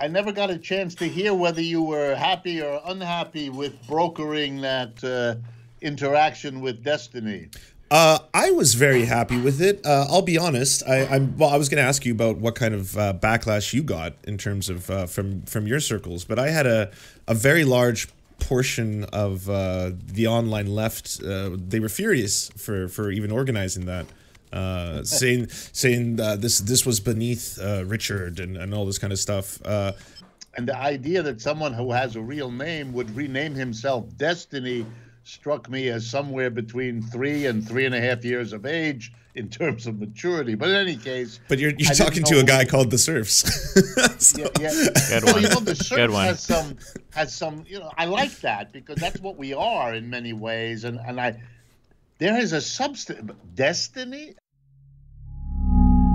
I never got a chance to hear whether you were happy or unhappy with brokering that uh, interaction with Destiny. Uh, I was very happy with it. Uh, I'll be honest. I, am well. I was going to ask you about what kind of uh, backlash you got in terms of uh, from from your circles, but I had a a very large portion of uh, the online left. They were furious for for even organizing that. Uh, saying saying uh, this this was beneath uh, Richard and, and all this kind of stuff. Uh, and the idea that someone who has a real name would rename himself Destiny struck me as somewhere between three and three and a half years of age in terms of maturity. But in any case, but you're you're talking to a guy called the Serfs. so. Yeah, yeah. Good well, You know, the Serfs has some has some. You know, I like that because that's what we are in many ways, and and I there is a substance destiny.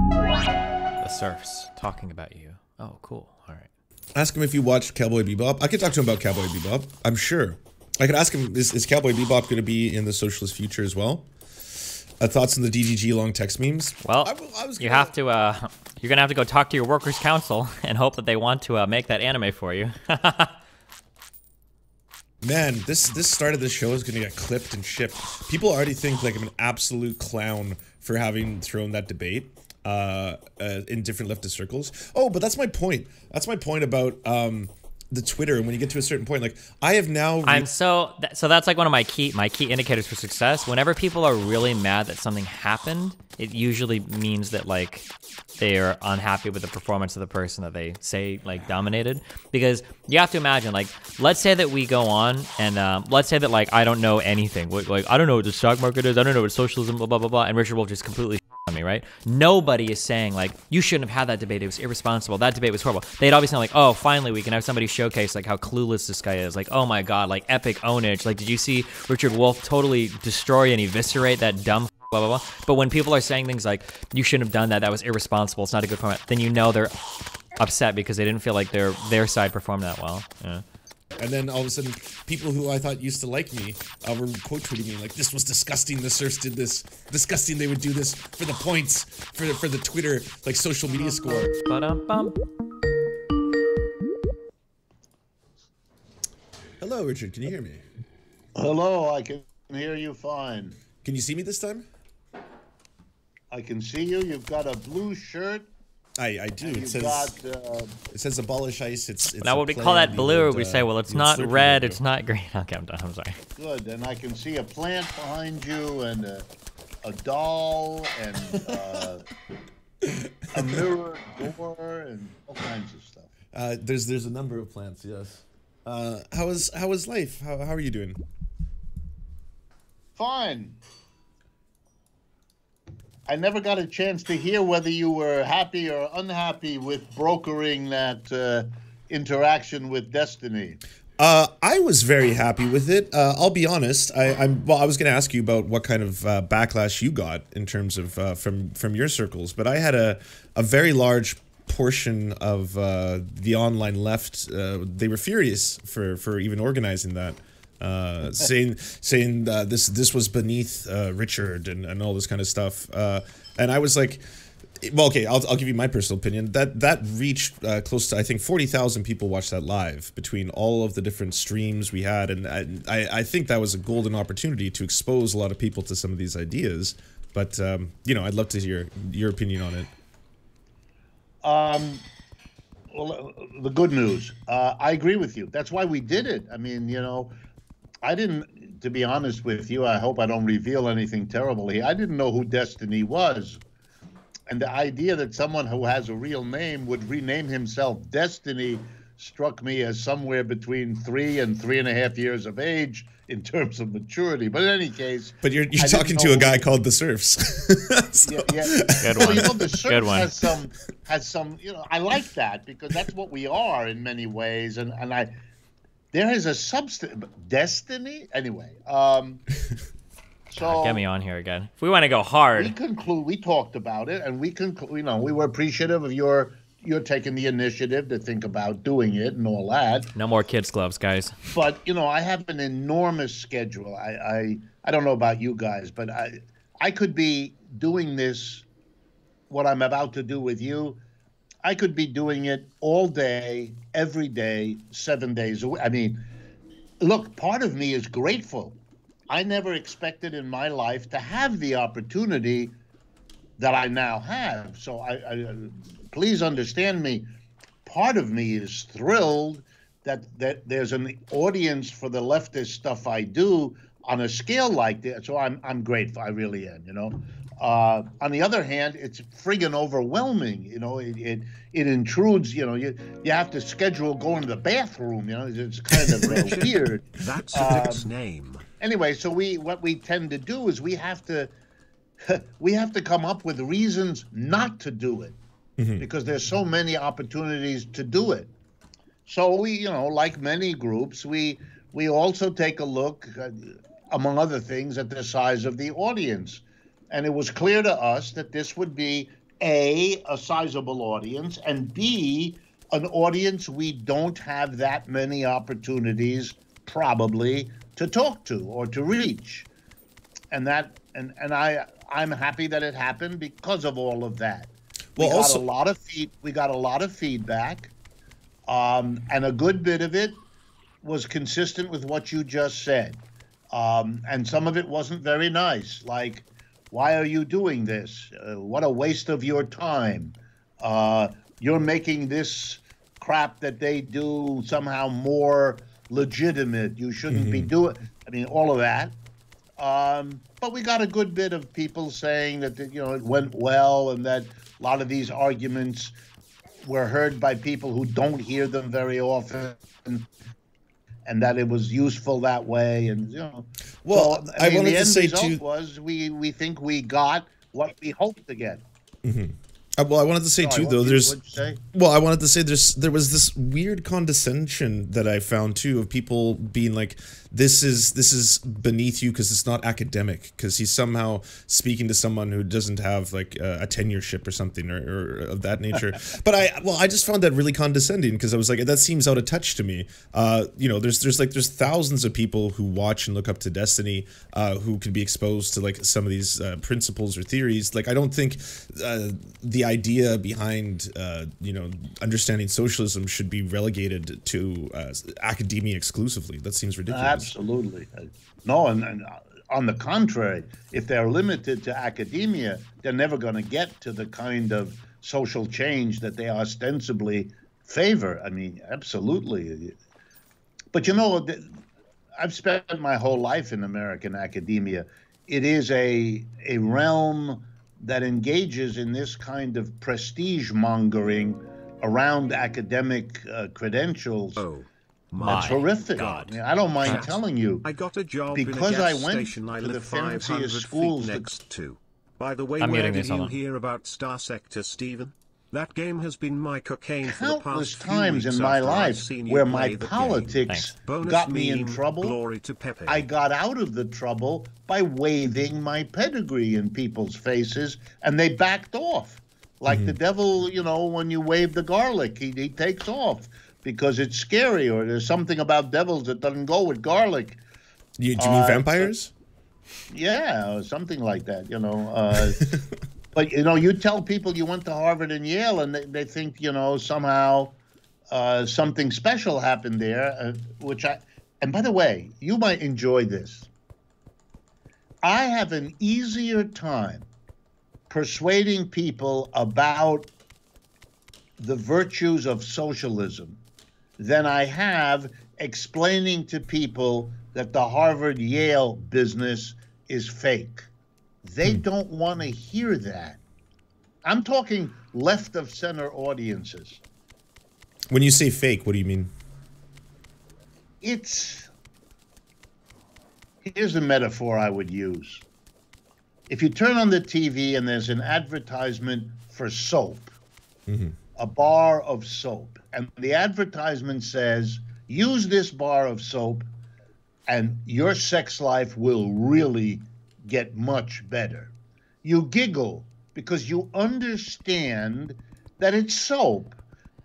The Serfs talking about you. Oh, cool. All right. Ask him if you watched Cowboy Bebop. I could talk to him about Cowboy Bebop. I'm sure. I could ask him: Is, is Cowboy Bebop going to be in the socialist future as well? Uh, thoughts on the DGG long text memes? Well, I, I was you have to. Uh, you're gonna have to go talk to your workers' council and hope that they want to uh, make that anime for you. Man, this this start of the show is gonna get clipped and shipped. People already think like I'm an absolute clown for having thrown that debate uh, uh, in different leftist circles. Oh, but that's my point. That's my point about um, the Twitter and when you get to a certain point, like I have now. I'm so th so that's like one of my key my key indicators for success. Whenever people are really mad that something happened, it usually means that like they are unhappy with the performance of the person that they say like dominated. Because you have to imagine, like, let's say that we go on and um, let's say that like I don't know anything, like I don't know what the stock market is, I don't know what socialism, blah blah blah blah, and Richard Wolff just completely on me, right? Nobody is saying like you shouldn't have had that debate. It was irresponsible. That debate was horrible. They'd always say like, oh, finally we can have somebody showcase like how clueless this guy is. Like, oh my god, like epic ownage. Like, did you see Richard Wolff totally destroy and eviscerate that dumb blah blah blah? But when people are saying things like you shouldn't have done that, that was irresponsible. It's not a good format. Then you know they're upset because they didn't feel like their their side performed that well. Yeah. And then all of a sudden, people who I thought used to like me uh, were quote tweeting me like, "This was disgusting. The Serfs did this. Disgusting. They would do this for the points, for the, for the Twitter like social media score." Ba-dum-bum. Hello, Richard. Can you hear me? Hello. I can hear you fine. Can you see me this time? I can see you. You've got a blue shirt I, I do. It says got, uh, it says abolish ICE. It's, it's now would we call that blue? Would, we say, well, it's not red, it's not green. Okay, I'm done. I'm sorry. Good, and I can see a plant behind you, and a, a doll, and uh, a mirror door, and all kinds of stuff. Uh, there's there's a number of plants. Yes. Uh, how is how is life? How how are you doing? Fine. I never got a chance to hear whether you were happy or unhappy with brokering that uh, interaction with Destiny. Uh, I was very happy with it. Uh, I'll be honest. I, am well. I was going to ask you about what kind of uh, backlash you got in terms of uh, from from your circles, but I had a a very large portion of uh, the online left. Uh, they were furious for for even organizing that uh, saying saying uh, this this was beneath uh, Richard and, and all this kind of stuff. Uh, and I was like, well, okay, I'll, I'll give you my personal opinion. That that reached uh, close to I think forty thousand people watched that live between all of the different streams we had, and I I think that was a golden opportunity to expose a lot of people to some of these ideas. But um, you know, I'd love to hear your opinion on it. Um, well, the good news. Uh, I agree with you. That's why we did it. I mean, you know, I didn't, to be honest with you, I hope I don't reveal anything terrible here. I didn't know who Destiny was. And the idea that someone who has a real name would rename himself Destiny struck me as somewhere between three and three and a half years of age in terms of maturity. But in any case, but you're, you're talking to a guy called the Serfs. so. Yeah, yeah. Good well, one. You know, the Serfs Good one. has some has some. You know, I like that because that's what we are in many ways, and and I there is a substance destiny? Anyway um so God, get me on here again. If we want to go hard. We conclude we talked about it and we conclude you know we were appreciative of your you're taking the initiative to think about doing it and all that. No more kids gloves guys. But you know i have an enormous schedule. I i i don't know about you guys but i i could be doing this what i'm about to do with you I could be doing it all day, every day, seven days a week. I mean, look, part of me is grateful. I never expected in my life to have the opportunity that I now have. So I, I please understand me. Part of me is thrilled that that there's an audience for the leftist stuff I do on a scale like that. So I'm I'm grateful. I really am. You know. Uh, on the other hand, it's friggin' overwhelming. You know, it, it it intrudes. You know, you you have to schedule going to the bathroom. You know, it's kind of uh, weird. That's a dick's name. Anyway, so we what we tend to do is we have to we have to come up with reasons not to do it because there's so many opportunities to do it. So we, you know, like many groups, we we also take a look, uh, among other things, at the size of the audience, and it was clear to us that this would be a a sizable audience, and b an audience we don't have that many opportunities probably to talk to or to reach, and that and and I I'm happy that it happened because of all of that. We Well, got also- a lot of feed, we got a lot of feedback, um, and a good bit of it was consistent with what you just said, um, and some of it wasn't very nice. Like, why are you doing this? Uh, what a waste of your time! Uh, you're making this crap that they do somehow more legitimate. You shouldn't be doing. I mean, all of that. Um, but we got a good bit of people saying that you know it went well, and that a lot of these arguments were heard by people who don't hear them very often, and that it was useful that way. And you know, Well, so, I mean, wanted the to end say result too- was we we think we got what we hoped to get. Uh, well, I wanted to say Sorry, too, though. There's say? well, I wanted to say there's there was this weird condescension that I found too of people being like, "This is this is beneath you because it's not academic." Because he's somehow speaking to someone who doesn't have like uh, a tenureship or something or, or of that nature. but I well, I just found that really condescending because I was like, that seems out of touch to me. Uh, you know, there's there's like there's thousands of people who watch and look up to Destiny uh, who could be exposed to like some of these uh, principles or theories. Like, I don't think uh, the idea behind uh, you know understanding socialism should be relegated to uh, academia exclusively. That seems ridiculous. Absolutely. No, and, and uh, on the contrary, if they're limited to academia, they're never going to get to the kind of social change that they ostensibly favor. I mean, absolutely. But you know, I've spent my whole life in American academia. It is a a realm that engages in this kind of prestige mongering around academic uh, credentials. Oh. That's My horrific. God. I, mean, I don't mind Chat. telling you. I got a job Because in a I gas went station I to the live fanciest 500 schools feet that- next to. By the way, I'm where did you on. hear about Star Sector, Steven? That game has been my cocaine for the Countless past times weeks in my life where my politics got me in trouble. Glory to Pepe. I got out of the trouble by waving my pedigree in people's faces, and they backed off. Like mm-hmm. the devil, you know, when you wave the garlic, he, he takes off because it's scary, or there's something about devils that doesn't go with garlic. You, do you mean Uh, vampires? Yeah, or something like that, you know. Uh, but you know, you tell people you went to Harvard and Yale, and they, they think you know somehow uh, something special happened there. Uh, which I, and by the way, you might enjoy this. I have an easier time persuading people about the virtues of socialism than I have explaining to people that the Harvard Yale business is fake. They hmm. don't want to hear that. I'm talking left of center audiences. When you say fake, what do you mean? It's here's a metaphor I would use. If you turn on the TV and there's an advertisement for soap, mm-hmm. a bar of soap, and the advertisement says, use this bar of soap and your sex life will really get much better. You giggle because you understand that it's soap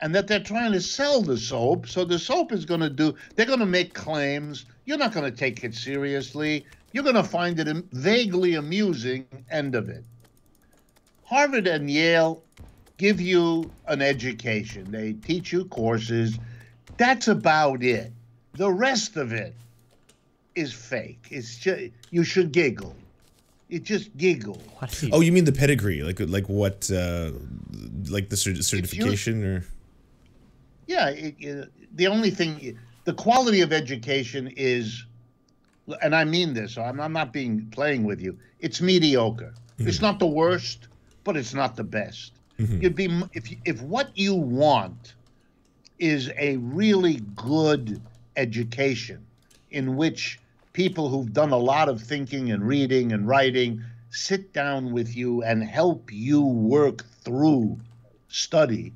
and that they're trying to sell the soap. So the soap is going to do, they're going to make claims. You're not going to take it seriously. You're going to find it vaguely amusing, end of it. Harvard and Yale give you an education. They teach you courses. That's about it. The rest of it is fake. It's just you should giggle. You just giggle. What is? Oh, you mean the pedigree, like like what, uh, like the cer- certification or? Yeah, it, it, the only thing, the quality of education is, and I mean this. So I'm, I'm not being playing with you. It's mediocre. It's not the worst, but it's not the best. Mm-hmm. You'd be if if what you want is a really good education in which people who've done a lot of thinking and reading and writing sit down with you and help you work through study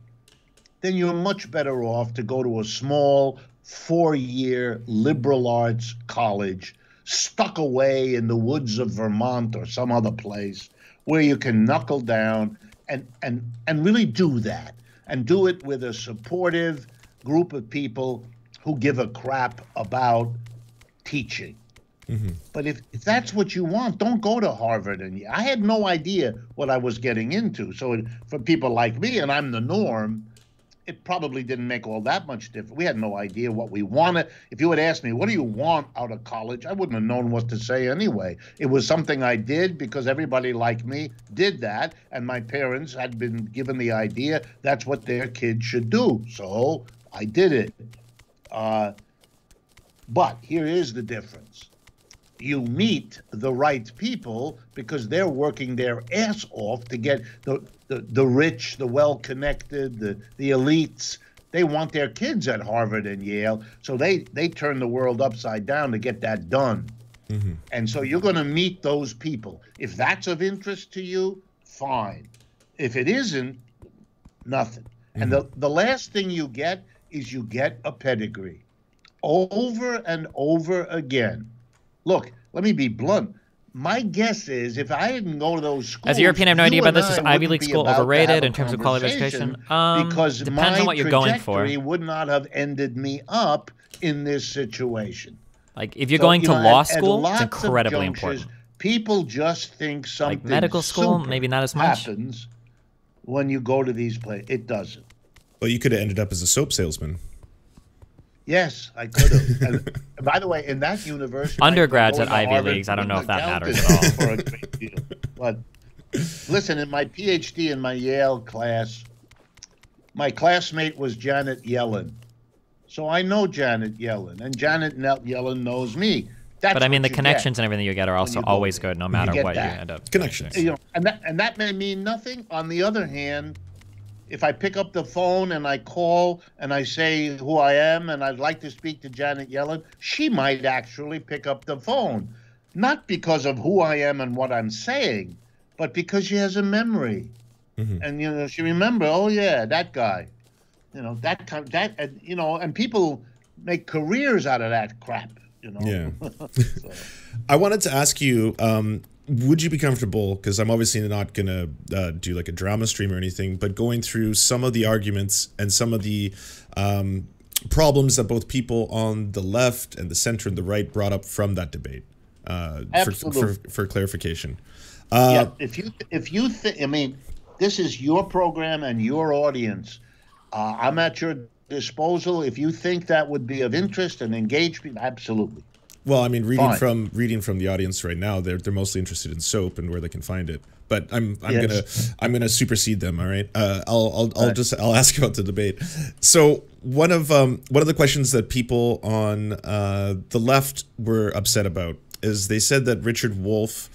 then you're much better off to go to a small four year liberal arts college stuck away in the woods of Vermont or some other place where you can knuckle down and, and, and really do that and do it with a supportive group of people who give a crap about teaching. Mm-hmm. But if, if that's what you want, don't go to Harvard. And I had no idea what I was getting into. So it, for people like me, and I'm the norm, it probably didn't make all that much difference. We had no idea what we wanted. If you had asked me, what do you want out of college? I wouldn't have known what to say anyway. It was something I did because everybody like me did that. And my parents had been given the idea that's what their kids should do. So I did it. Uh, but here is the difference you meet the right people because they're working their ass off to get the, the, the rich, the well connected, the, the elites. They want their kids at Harvard and Yale, so they, they turn the world upside down to get that done. Mm-hmm. And so you're going to meet those people. If that's of interest to you, fine. If it isn't, nothing. And the, mm-hmm. the last thing you get is you get a pedigree over and over again. Look, let me be blunt. My guess is if I didn't go to those schools, As a European, I have no idea about this. Is Ivy League school overrated in terms of quality of education? Um, because depends my on what you're going for. trajectory would not have ended me up in this situation. Like if you're So, going you to know, law at- at school, it's incredibly junctures, important. People just think something like medical school, super maybe not as much. happens when you go to these places. It doesn't. Well, you could have ended up as a soap salesman. Yes, I could have. and by the way, in that university, Undergrads at Ivy Harvard Leagues, I don't know if that matters at all. For a great deal. But listen, in my PhD in my Yale class, my classmate was Janet Yellen, so I know Janet Yellen, and Janet Nel- Yellen knows me. That's But I mean, the connections get. and everything you get are also you always good, no matter get what you end up. Connections. you know, and that and that may mean nothing. On the other hand, if I pick up the phone and I call and I say who I am and I'd like to speak to Janet Yellen, she might actually pick up the phone, not because of who I am and what I'm saying, but because she has a memory, and you know she remember. Oh yeah, that guy, you know that kind that and, you know, and people make careers out of that crap. You know. Yeah. So- I wanted to ask you, um, would you be comfortable? Because I'm obviously not gonna uh, do like a drama stream or anything, but going through some of the arguments and some of the um, problems that both people on the left and the center and the right brought up from that debate, uh, for, for for clarification. yeah, if you if you think, I mean, this is your program and your audience. Uh, I'm at your disposal. If you think that would be of interest and engagement, absolutely. Well, I mean, reading Fine. from reading from the audience right now, they're they're mostly interested in soap and where they can find it. But I'm I'm Yes. gonna I'm gonna supersede them. All right. Uh, I'll I'll, I'll Right. just I'll ask about the debate. So one of um one of the questions that people on uh, the left were upset about is they said that Richard Wolff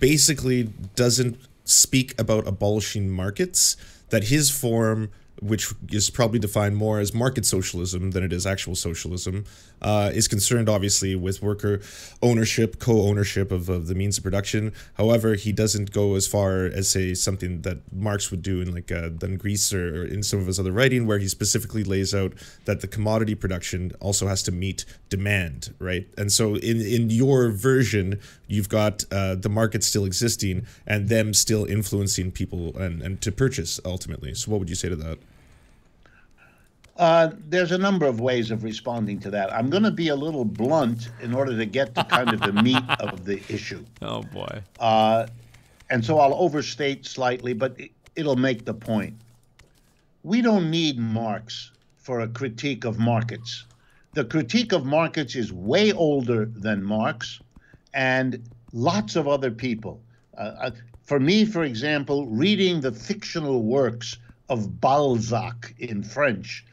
basically doesn't speak about abolishing markets. That his form which is probably defined more as market socialism than it is actual socialism, uh, is concerned obviously with worker ownership, co-ownership of, of the means of production. However, he doesn't go as far as say something that Marx would do in like uh, Grundrisse or in some of his other writing, where he specifically lays out that the commodity production also has to meet demand, right? And so in in your version, you've got uh, the market still existing and them still influencing people and, and to purchase ultimately. So what would you say to that? Uh, there's a number of ways of responding to that. I'm going to be a little blunt in order to get to kind of the meat of the issue. Oh boy. Uh, and so I'll overstate slightly, but it, it'll make the point. we don't need Marx for a critique of markets. The critique of markets is way older than Marx and lots of other people. Uh, uh, for me, for example, reading the fictional works of Balzac in French,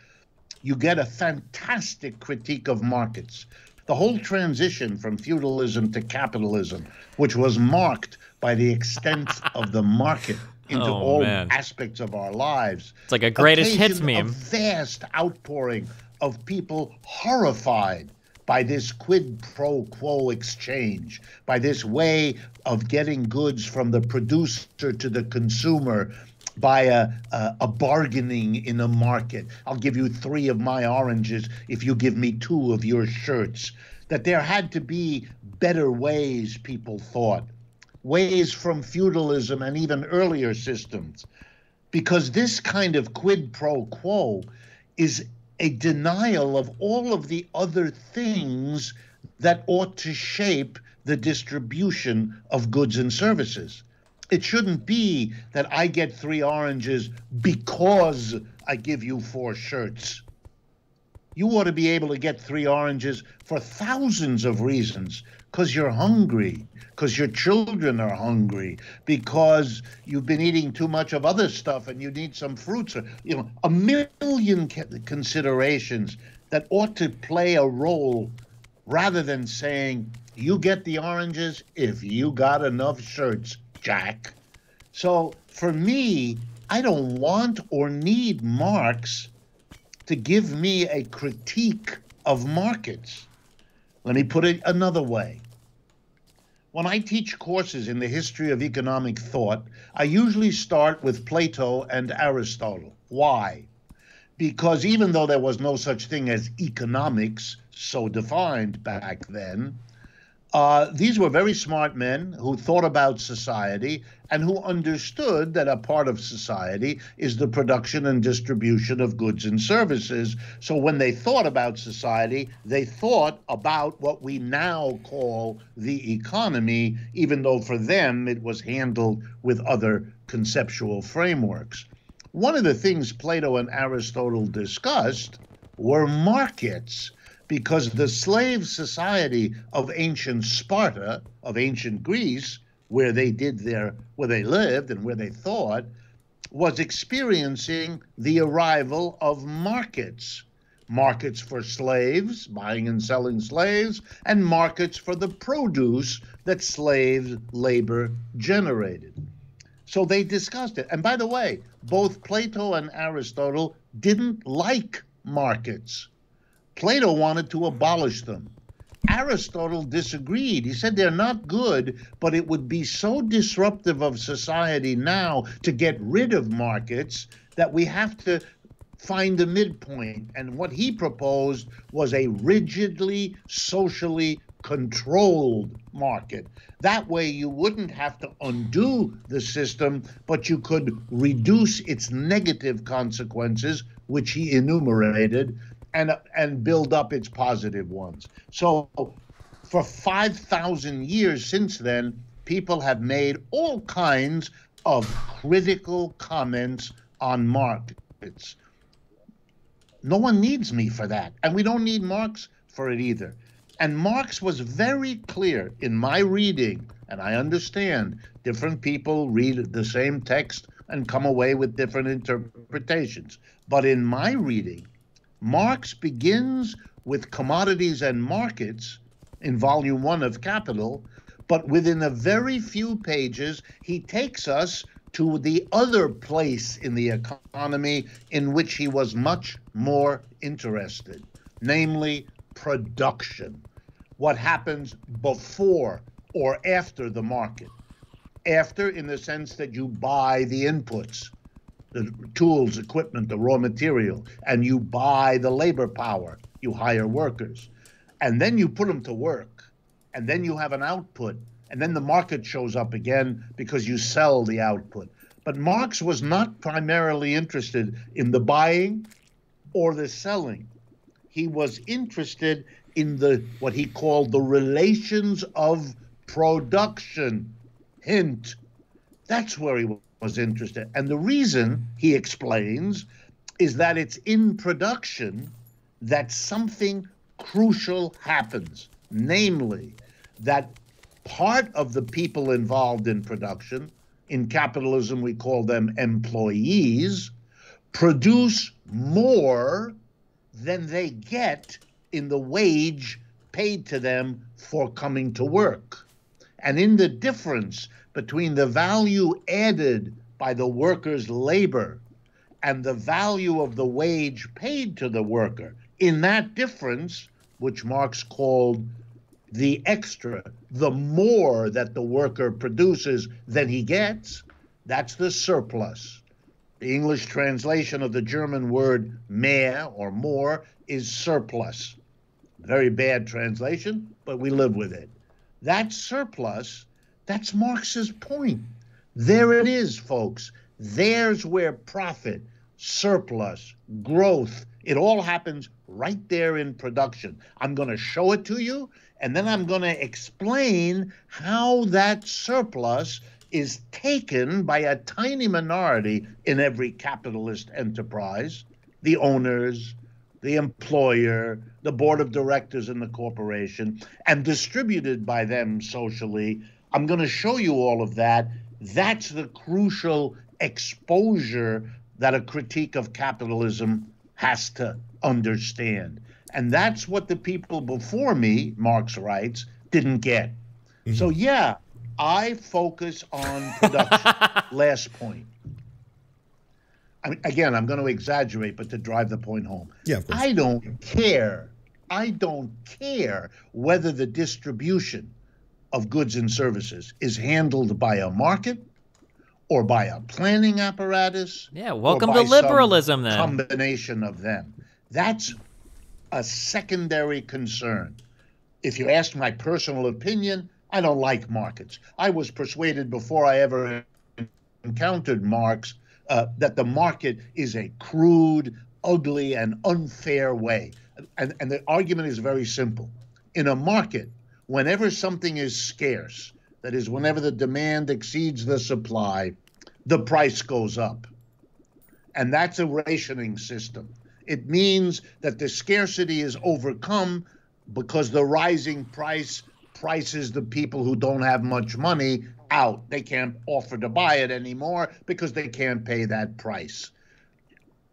you get a fantastic critique of markets. The whole transition from feudalism to capitalism, which was marked by the extent of the market into Oh, all man. aspects of our lives. It's like a greatest hits occasioned a vast outpouring of people horrified by this quid pro quo exchange, by this way of getting goods from the producer to the consumer by a, a, a bargaining in a market. I'll give you three of my oranges if you give me two of your shirts. That there had to be better ways, people thought, ways from feudalism and even earlier systems because this kind of quid pro quo is a denial of all of the other things that ought to shape the distribution of goods and services. It shouldn't be that I get three oranges because I give you four shirts. You ought to be able to get three oranges for thousands of reasons because you're hungry, because your children are hungry, because you've been eating too much of other stuff and you need some fruits, or, you know, a million considerations that ought to play a role rather than saying, you get the oranges if you got enough shirts, Jack. So for me, I don't want or need Marx to give me a critique of markets. Let me put it another way. When I teach courses in the history of economic thought, I usually start with Plato and Aristotle. Why? Because even though there was no such thing as economics, so defined back then, uh, these were very smart men who thought about society and who understood that a part of society is the production and distribution of goods and services. So when they thought about society, they thought about what we now call the economy, even though for them it was handled with other conceptual frameworks. One of the things Plato and Aristotle discussed were markets because the slave society of ancient Sparta, of ancient Greece, where they did their where they lived and where they thought, was experiencing the arrival of markets. Markets for slaves, buying and selling slaves, and markets for the produce that slave labor generated. So they discussed it. And by the way, both Plato and Aristotle didn't like markets. Plato wanted to abolish them. Aristotle disagreed. He said they're not good, but it would be so disruptive of society now to get rid of markets that we have to find a midpoint. And what he proposed was a rigidly socially controlled market. That way, you wouldn't have to undo the system, but you could reduce its negative consequences, which he enumerated, and and build up its positive ones. So for 5,000 years since then, people have made all kinds of critical comments on markets. No one needs me for that, and we don't need Marx for it either. And Marx was very clear in my reading, and I understand different people read the same text and come away with different interpretations. But in my reading, Marx begins with commodities and markets in volume one of Capital, but within a very few pages, he takes us to the other place in the economy in which he was much more interested, namely production. What happens before or after the market? After, in the sense that you buy the inputs, the tools, equipment, the raw material, and you buy the labor power. You hire workers. And then you put them to work. And then you have an output. And then the market shows up again because you sell the output. But Marx was not primarily interested in the buying or the selling. He was interested in the what he called the relations of production. Hint. That's where he was interested. And the reason, he explains, is that it's in production that something crucial happens, namely, that part of the people involved in production, in capitalism we call them employees, produce more than they get in the wage paid to them for coming to work. And in the difference between the value added by the worker's labor and the value of the wage paid to the worker, in that difference, which Marx called the extra, the more that the worker produces than he gets, that's the surplus. The English translation of the German word mehr or more is surplus. Very bad translation, but we live with it. That surplus, that's Marx's point. There it is, folks. There's where profit, surplus, growth, it all happens right there in production. I'm going to show it to you, and then I'm going to explain how that surplus is taken by a tiny minority in every capitalist enterprise the owners, the employer, the board of directors in the corporation, and distributed by them socially. I'm going to show you all of that. That's the crucial exposure that a critique of capitalism has to understand. And that's what the people before me, Marx writes, didn't get. Mm-hmm. So, yeah, I focus on production. Last point. I mean, again, I'm going to exaggerate, but to drive the point home. Yeah, of course. I don't care. I don't care whether the distribution of goods and services is handled by a market or by a planning apparatus. Yeah, welcome to liberalism then. Combination of them. That's a secondary concern. If you ask my personal opinion, I don't like markets. I was persuaded before I ever encountered Marx uh, that the market is a crude, ugly, and unfair way. And, and the argument is very simple. In a market, whenever something is scarce, that is, whenever the demand exceeds the supply, the price goes up. And that's a rationing system. It means that the scarcity is overcome because the rising price prices the people who don't have much money out. They can't offer to buy it anymore because they can't pay that price.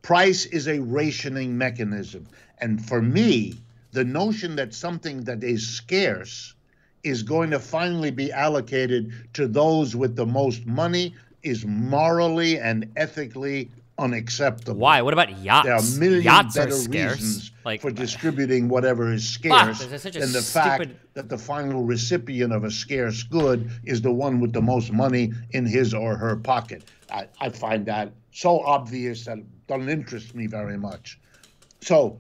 Price is a rationing mechanism. And for me, the notion that something that is scarce is going to finally be allocated to those with the most money is morally and ethically unacceptable. Why? What about yachts? There are million yachts better reasons like for uh, distributing whatever is scarce Fuck, than the stupid... fact that the final recipient of a scarce good is the one with the most money in his or her pocket. I, I find that so obvious that it doesn't interest me very much. So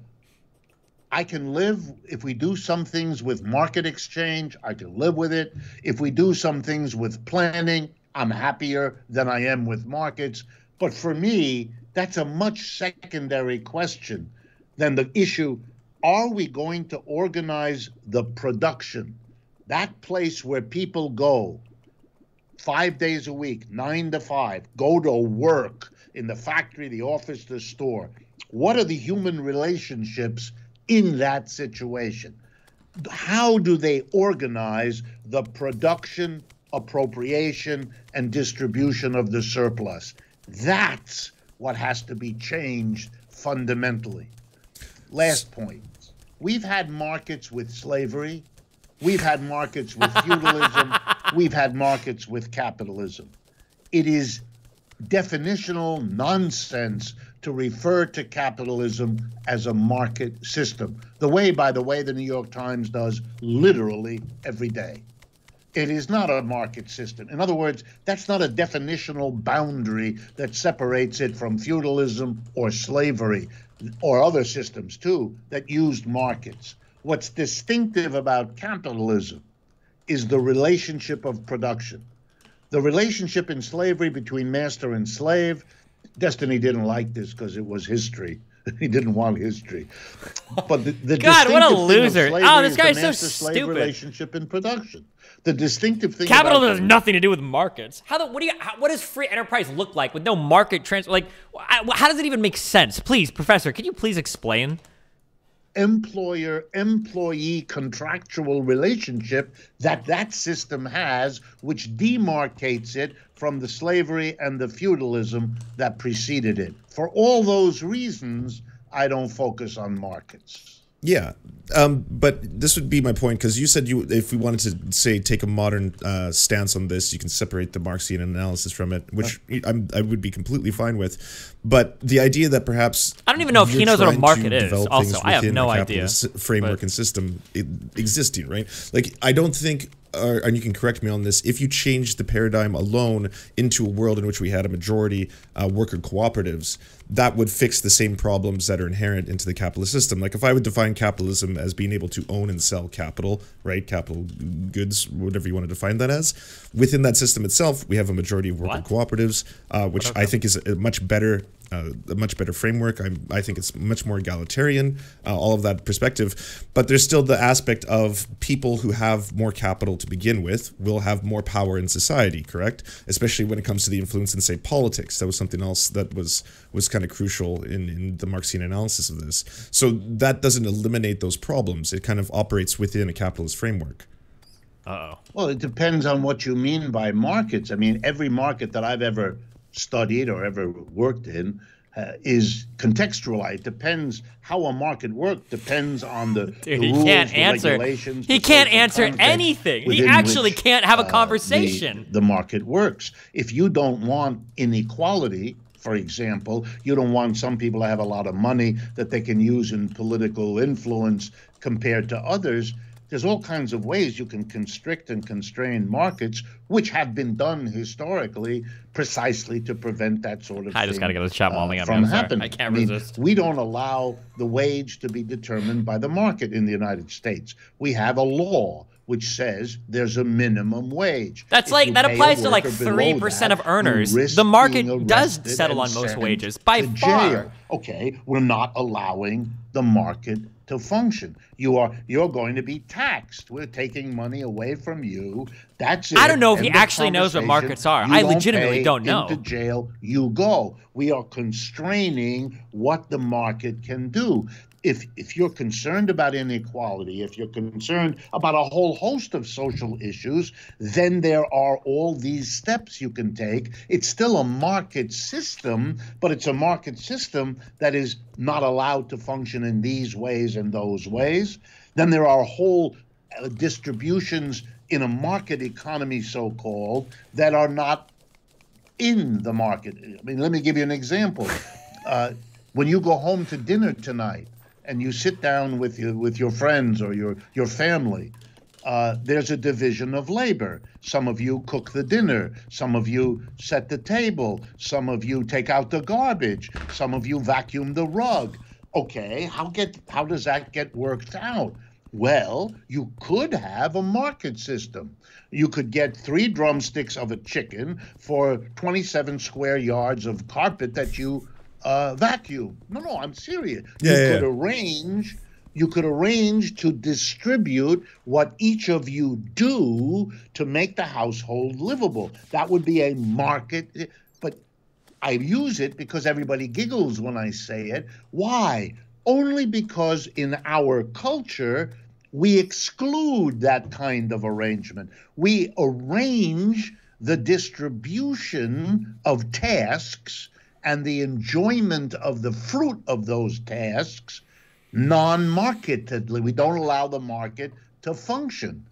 I can live if we do some things with market exchange, I can live with it. If we do some things with planning, I'm happier than I am with markets. But for me, that's a much secondary question than the issue are we going to organize the production, that place where people go five days a week, nine to five, go to work in the factory, the office, the store? What are the human relationships in that situation? How do they organize the production, appropriation, and distribution of the surplus? That's what has to be changed fundamentally. Last point. We've had markets with slavery. We've had markets with feudalism. We've had markets with capitalism. It is definitional nonsense to refer to capitalism as a market system. The way, by the way, the New York Times does literally every day. It is not a market system. In other words, that's not a definitional boundary that separates it from feudalism or slavery or other systems too that used markets. What's distinctive about capitalism is the relationship of production. The relationship in slavery between master and slave, Destiny didn't like this because it was history. he didn't want history. But the, the God, what a distinctive thing of loser. Oh, this guy's so stupid. relationship in production. The distinctive thing Capital has nothing to do with markets. How the what do you how, what does free enterprise look like with no market transfer? Like, how does it even make sense? Please, professor, can you please explain? Employer employee contractual relationship that that system has which demarcates it from the slavery and the feudalism that preceded it. For all those reasons i don't focus on markets Yeah, um, but this would be my point because you said you, if we wanted to say take a modern uh, stance on this, you can separate the Marxian analysis from it, which I'm, I would be completely fine with. But the idea that perhaps I don't even know if he knows what a market is. Also, I have no a idea, framework but- and system existing, right? Like I don't think. Or, and you can correct me on this. If you change the paradigm alone into a world in which we had a majority uh, worker cooperatives, that would fix the same problems that are inherent into the capitalist system. Like if I would define capitalism as being able to own and sell capital, right? Capital goods, whatever you want to define that as. Within that system itself, we have a majority of worker What? cooperatives, uh, which I think is a much better. Uh, a much better framework. I'm, I think it's much more egalitarian, uh, all of that perspective. But there's still the aspect of people who have more capital to begin with will have more power in society, correct? Especially when it comes to the influence in, say, politics. That was something else that was was kind of crucial in, in the Marxian analysis of this. So that doesn't eliminate those problems. It kind of operates within a capitalist framework. Uh oh. well it depends on what you mean by markets i mean every market that i've ever studied or ever worked in uh, is contextualized. It depends how a market works. Depends on the, Dude, the he rules, can't the answer. regulations. He can't answer anything. He actually which, can't have a uh, the- conversation. The, market works. If you don't want inequality, for example, you don't want some people to have a lot of money that they can use in political influence compared to others. There's all kinds of ways you can constrict and constrain markets, which have been done historically precisely to prevent that sort of I thing just gotta get this chat uh, mobbing at me. from happening. I can't mean, resist. We don't allow the wage to be determined by the market in the United States. We have a law which says there's a minimum wage. That's If like that applies to like three percent of earners. The market does settle on most wages by to far. jail. Okay, we're not allowing the market to function. You are you're going to be taxed. We're taking money away from you. That's it. I don't know if he End of actually knows what markets are. You I don't legitimately don't know. Into jail you go. We are constraining what the market can do. If if you're concerned about inequality, if you're concerned about a whole host of social issues, then there are all these steps you can take. It's still a market system, but it's a market system that is not allowed to function in these ways and those ways. Then there are whole uh, distributions in a market economy, so called, that are not in the market. I mean, let me give you an example. Uh, when you go home to dinner tonight and you sit down with your with your friends or your your family, uh, there's a division of labor. Some of you cook the dinner. Some of you set the table. Some of you take out the garbage. Some of you vacuum the rug. Okay, how get how does that get worked out? Well, you could have a market system. You could get three drumsticks of a chicken for 27 square yards of carpet that you uh, vacuum. No, no, I'm serious. Yeah, you yeah, could yeah. arrange. You could arrange to distribute what each of you do to make the household livable. That would be a market. But I use it because everybody giggles when I say it. Why? Only because in our culture, we exclude that kind of arrangement. We arrange the distribution of tasks and the enjoyment of the fruit of those tasks non marketedly. We don't allow the market to function.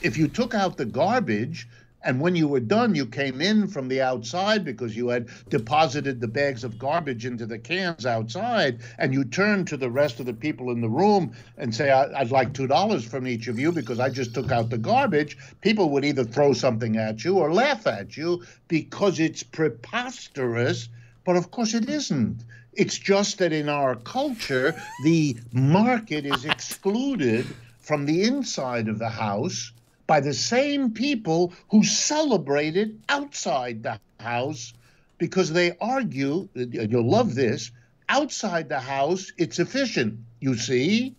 If you took out the garbage, and when you were done, you came in from the outside because you had deposited the bags of garbage into the cans outside, and you turned to the rest of the people in the room and say, I'd like $2 from each of you because I just took out the garbage, people would either throw something at you or laugh at you because it's preposterous. But of course, it isn't. It's just that in our culture, the market is excluded from the inside of the house by the same people who celebrate it outside the house because they argue, you'll love this, outside the house, it's efficient, you see.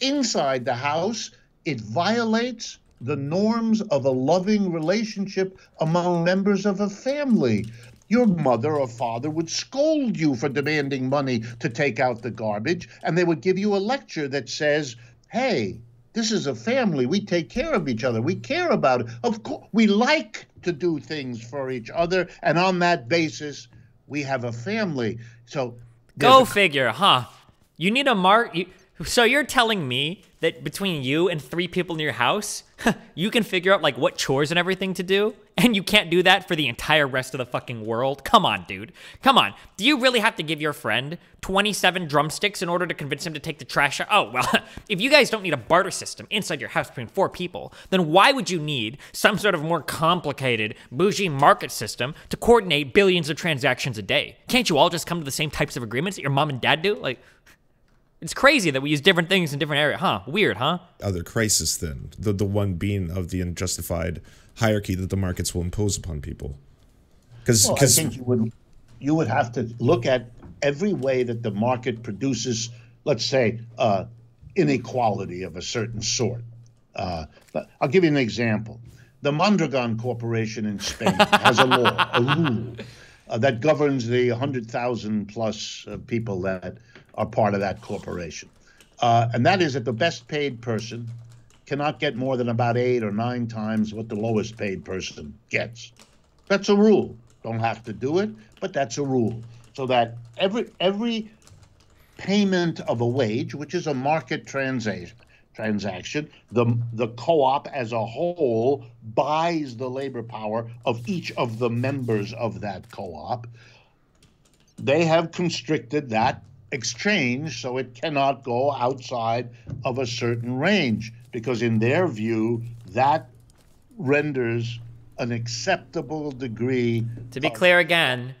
Inside the house, it violates the norms of a loving relationship among members of a family. Your mother or father would scold you for demanding money to take out the garbage, and they would give you a lecture that says, Hey, this is a family. We take care of each other. We care about it. Of course, we like to do things for each other, and on that basis, we have a family. So Go figure, huh? You need a mark. You, so you're telling me that between you and three people in your house, you can figure out like what chores and everything to do, and you can't do that for the entire rest of the fucking world? Come on, dude. Come on. Do you really have to give your friend 27 drumsticks in order to convince him to take the trash out? Oh well, if you guys don't need a barter system inside your house between four people, then why would you need some sort of more complicated bougie market system to coordinate billions of transactions a day? Can't you all just come to the same types of agreements that your mom and dad do? Like. It's crazy that we use different things in different areas, huh? Weird, huh? Other crisis then, the the one being of the unjustified hierarchy that the markets will impose upon people. Because Well, I think you would you would have to look at every way that the market produces, let's say, uh, inequality of a certain sort. Uh, but I'll give you an example. The Mondragon Corporation in Spain has a law, a rule uh, that governs the 100,000 plus uh, people that are part of that corporation. Uh, and that is that the best paid person cannot get more than about eight or nine times what the lowest paid person gets. That's a rule. Don't have to do it, but that's a rule. So that every every payment of a wage, which is a market transaction, transaction, the the co-op as a whole buys the labor power of each of the members of that co-op. They have constricted that exchange so it cannot go outside of a certain range because in their view that renders an acceptable degree To be clear again,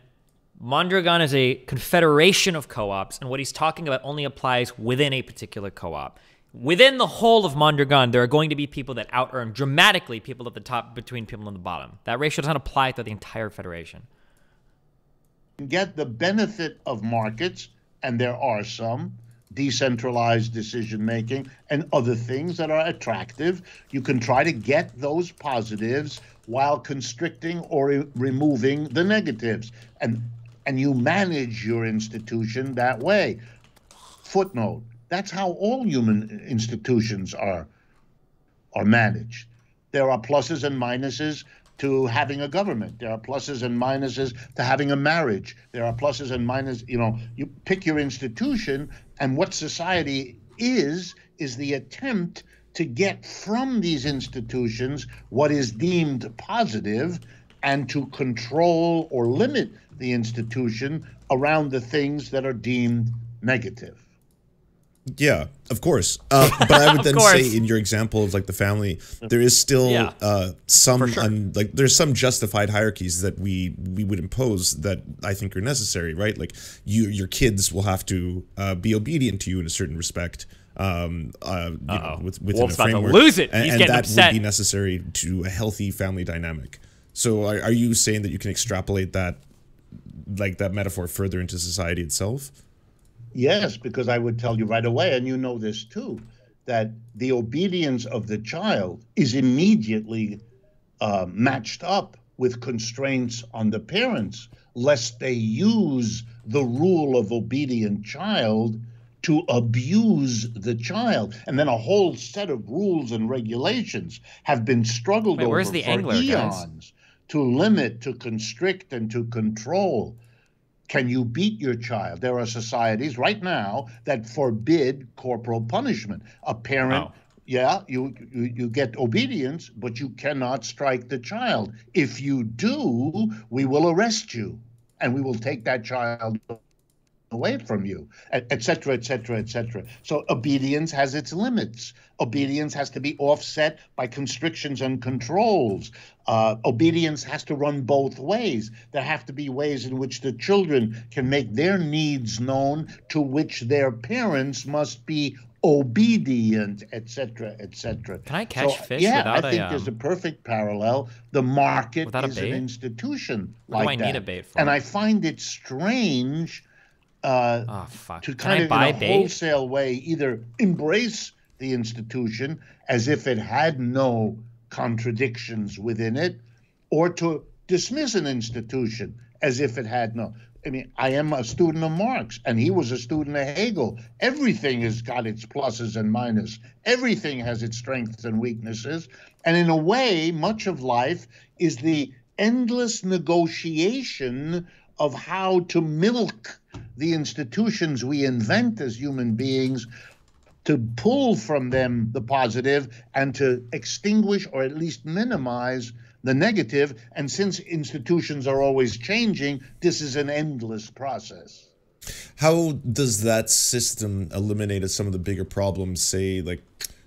Mondragon is a confederation of co ops, and what he's talking about only applies within a particular co op. Within the whole of Mondragon, there are going to be people that out earn dramatically people at the top between people on the bottom. That ratio doesn't apply to the entire federation. get the benefit of markets, and there are some decentralized decision making and other things that are attractive. You can try to get those positives while constricting or re- removing the negatives, and and you manage your institution that way. Footnote: That's how all human institutions are are managed. There are pluses and minuses to having a government. There are pluses and minuses to having a marriage. There are pluses and minuses. You know, you pick your institution, and what society is is the attempt to get from these institutions what is deemed positive and to control or limit the institution around the things that are deemed negative. Yeah, of course. Uh, but I would then course. say, in your example of like the family, there is still Yeah. uh, some sure. un, like there's some justified hierarchies that we we would impose that I think are necessary, right? Like you, your kids will have to uh, be obedient to you in a certain respect. Um, uh, you know, with, within Wolff's a about to framework, lose it. and, He's and that upset. would be necessary to a healthy family dynamic. So, are, are you saying that you can extrapolate that, like that metaphor, further into society itself? Yes, because I would tell you right away, and you know this too, that the obedience of the child is immediately uh, matched up with constraints on the parents, lest they use the rule of obedient child to abuse the child. And then a whole set of rules and regulations have been struggled Wait, over where's the for angler, guys? eons to limit, to constrict, and to control. Can you beat your child? There are societies right now that forbid corporal punishment. A parent, Oh. yeah, you, you you get obedience, but you cannot strike the child. If you do, we will arrest you, and we will take that child away from you, et et cetera, et cetera, et cetera. So obedience has its limits. Obedience has to be offset by constrictions and controls. Uh, obedience has to run both ways. There have to be ways in which the children can make their needs known, to which their parents must be obedient, et cetera, et cetera. Can I catch So, fish yeah, I a, think there's a um, perfect parallel. The market is an institution What do like I need a bait for? And I find it strange uh, Oh fuck! to kind of buy in a wholesale way either embrace the institution as if it had no contradictions within it, or to dismiss an institution as if it had no. I mean, I am a student of Marx, and he was a student of Hegel. Everything has got its pluses and minuses. Everything has its strengths and weaknesses. And in a way, much of life is the endless negotiation of how to milk the institutions we invent as human beings to pull from them the positive and to extinguish or at least minimize the negative. And since institutions are always changing, this is an endless process. How does that system eliminate some of the bigger problems, say, like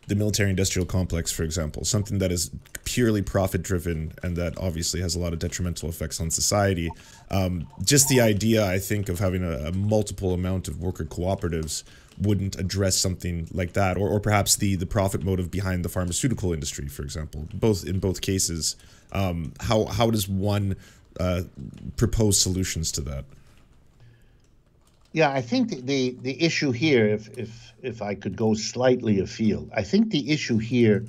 the military industrial complex, for example, something that is purely profit driven and that obviously has a lot of detrimental effects on society? Um, just the idea, I think, of having a, a multiple amount of worker cooperatives wouldn't address something like that or, or perhaps the the profit motive behind the pharmaceutical industry for example both in both cases um, how how does one uh, propose solutions to that Yeah, I think the, the, the issue here, if, if if I could go slightly afield, I think the issue here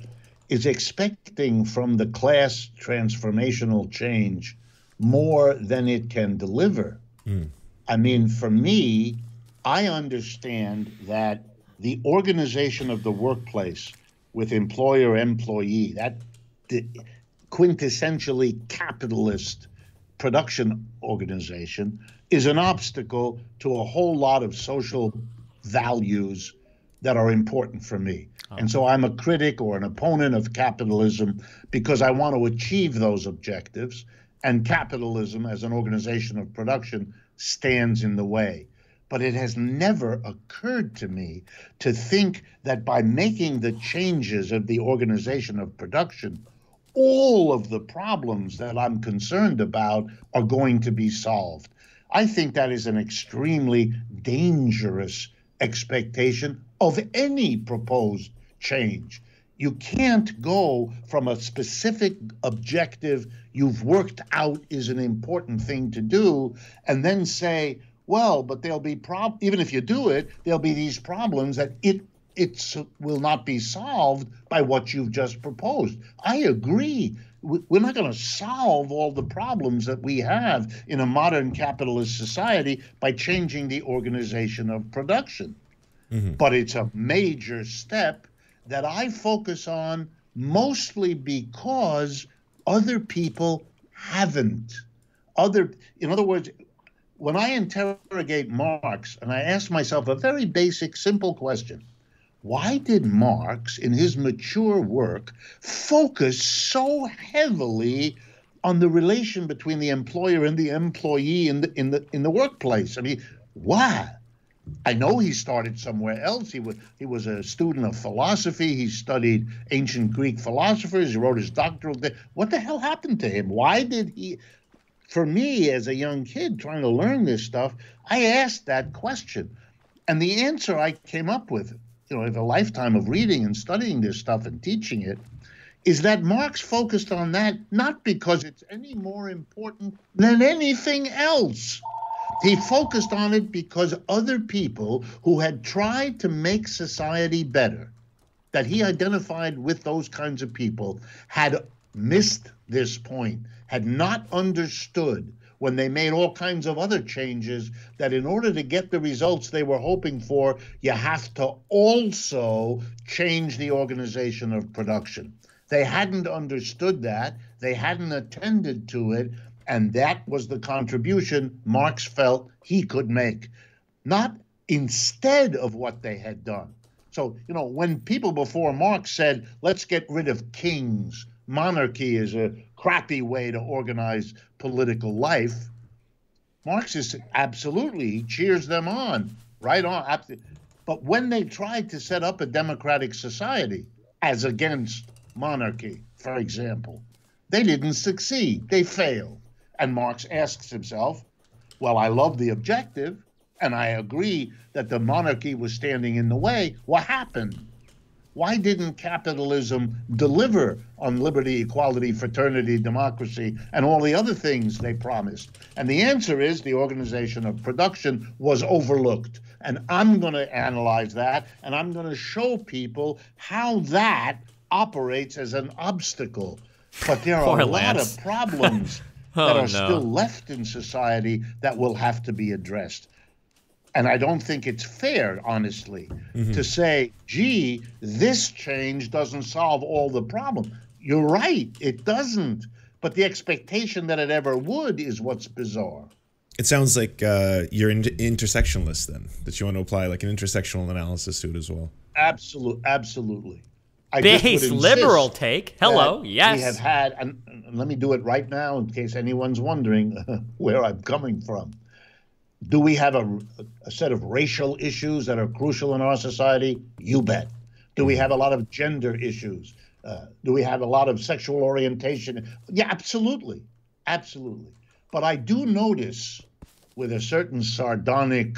is expecting from the class transformational change more than it can deliver. Hmm. I mean, for me, I understand that the organization of the workplace with employer employee, that the quintessentially capitalist production organization, is an obstacle to a whole lot of social values that are important for me. Uh-huh. And so I'm a critic or an opponent of capitalism because I want to achieve those objectives. And capitalism, as an organization of production, stands in the way. But it has never occurred to me to think that by making the changes of the organization of production, all of the problems that I'm concerned about are going to be solved. I think that is an extremely dangerous expectation of any proposed change. You can't go from a specific objective you've worked out is an important thing to do and then say, well, but there'll be prob even if you do it, there'll be these problems that it it will not be solved by what you've just proposed. I agree. We're not going to solve all the problems that we have in a modern capitalist society by changing the organization of production. Mm-hmm. But it's a major step that I focus on mostly because other people haven't. Other, in other words, when I interrogate Marx and I ask myself a very basic, simple question why did Marx, in his mature work, focus so heavily on the relation between the employer and the employee in the in the in the workplace? I mean, why? I know he started somewhere else. He was he was a student of philosophy. He studied ancient Greek philosophers. He wrote his doctoral. What the hell happened to him? Why did he? For me, as a young kid trying to learn this stuff, I asked that question, and the answer I came up with you know, have a lifetime of reading and studying this stuff and teaching it, is that Marx focused on that not because it's any more important than anything else. He focused on it because other people who had tried to make society better, that he identified with those kinds of people, had missed this point, had not understood when they made all kinds of other changes that in order to get the results they were hoping for, you have to also change the organization of production. They hadn't understood that, they hadn't attended to it, and that was the contribution Marx felt he could make, not instead of what they had done. So, you know, when people before Marx said, let's get rid of kings, monarchy is a crappy way to organize political life. Marx is absolutely he cheers them on, right on. But when they tried to set up a democratic society as against monarchy, for example, they didn't succeed. They failed. And Marx asks himself, well, I love the objective, and I agree that the monarchy was standing in the way. What happened? Why didn't capitalism deliver on liberty, equality, fraternity, democracy, and all the other things they promised? And the answer is the organization of production was overlooked. And I'm going to analyze that and I'm going to show people how that operates as an obstacle. But there are a lot of problems Oh, that are no. still left in society that will have to be addressed. And I don't think it's fair, honestly, to say, gee, this change doesn't solve all the problem. You're right, it doesn't. But the expectation that it ever would is what's bizarre. It sounds like uh, you're in- intersectionalist then, that you want to apply like an intersectional analysis to it as well. Absolute, absolutely. I Base liberal take. Hello. Yes. We have had, and, and let me do it right now in case anyone's wondering where I'm coming from. Do we have a, a set of racial issues that are crucial in our society? You bet. Do we have a lot of gender issues? Uh, do we have a lot of sexual orientation? Yeah, absolutely. Absolutely. But I do notice with a certain sardonic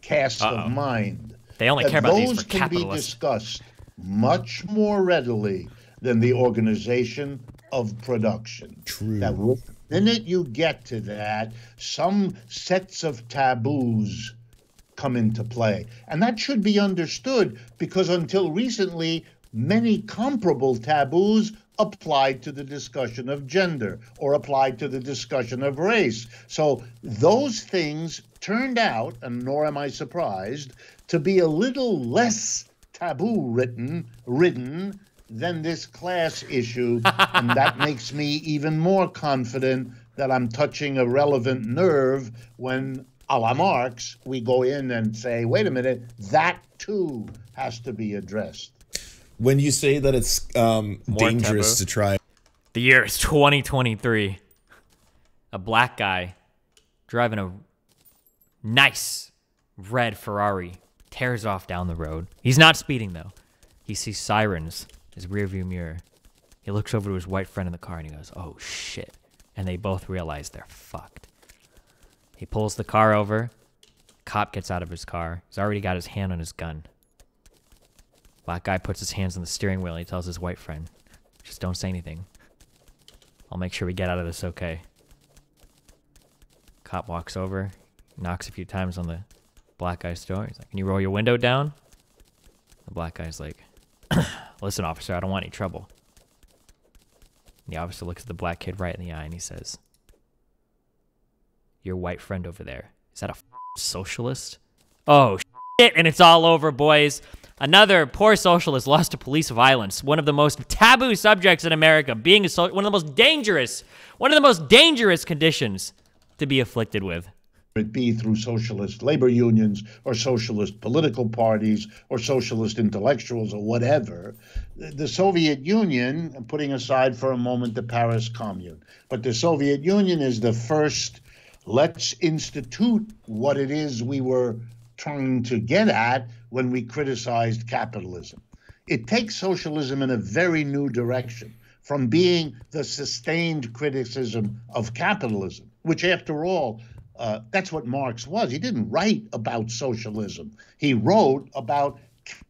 cast Uh-oh. of mind They only that care about those these for can be discussed much more readily than the organization of production. True. That the minute you get to that, some sets of taboos come into play. And that should be understood because until recently, many comparable taboos applied to the discussion of gender or applied to the discussion of race. So those things turned out, and nor am I surprised, to be a little less taboo written ridden than this class issue. and that makes me even more confident that I'm touching a relevant nerve when a la Marx, we go in and say, wait a minute, that too has to be addressed. When you say that it's um, dangerous taboo. to try, The year is 2023. A black guy driving a nice red Ferrari tears off down the road. He's not speeding though. He sees sirens in his rearview mirror. He looks over to his white friend in the car and he goes, "Oh shit!" And they both realize they're fucked. He pulls the car over. Cop gets out of his car. He's already got his hand on his gun. Black guy puts his hands on the steering wheel and he tells his white friend, just don't say anything. I'll make sure we get out of this okay. Cop walks over, knocks a few times on the black guy's door. He's like, Can you roll your window down? The black guy's like, Listen, officer, I don't want any trouble. The officer looks at the black kid right in the eye and he says, Your white friend over there, is that a socialist? Oh, shit, and it's all over, boys. Another poor socialist lost to police violence, one of the most taboo subjects in America, being a so- one of the most dangerous, one of the most dangerous conditions to be afflicted with. It be through socialist labor unions or socialist political parties or socialist intellectuals or whatever. The Soviet Union, putting aside for a moment the Paris Commune, but the Soviet Union is the first, let's institute what it is we were trying to get at when we criticized capitalism. It takes socialism in a very new direction from being the sustained criticism of capitalism, which, after all, uh, that's what Marx was. He didn't write about socialism, he wrote about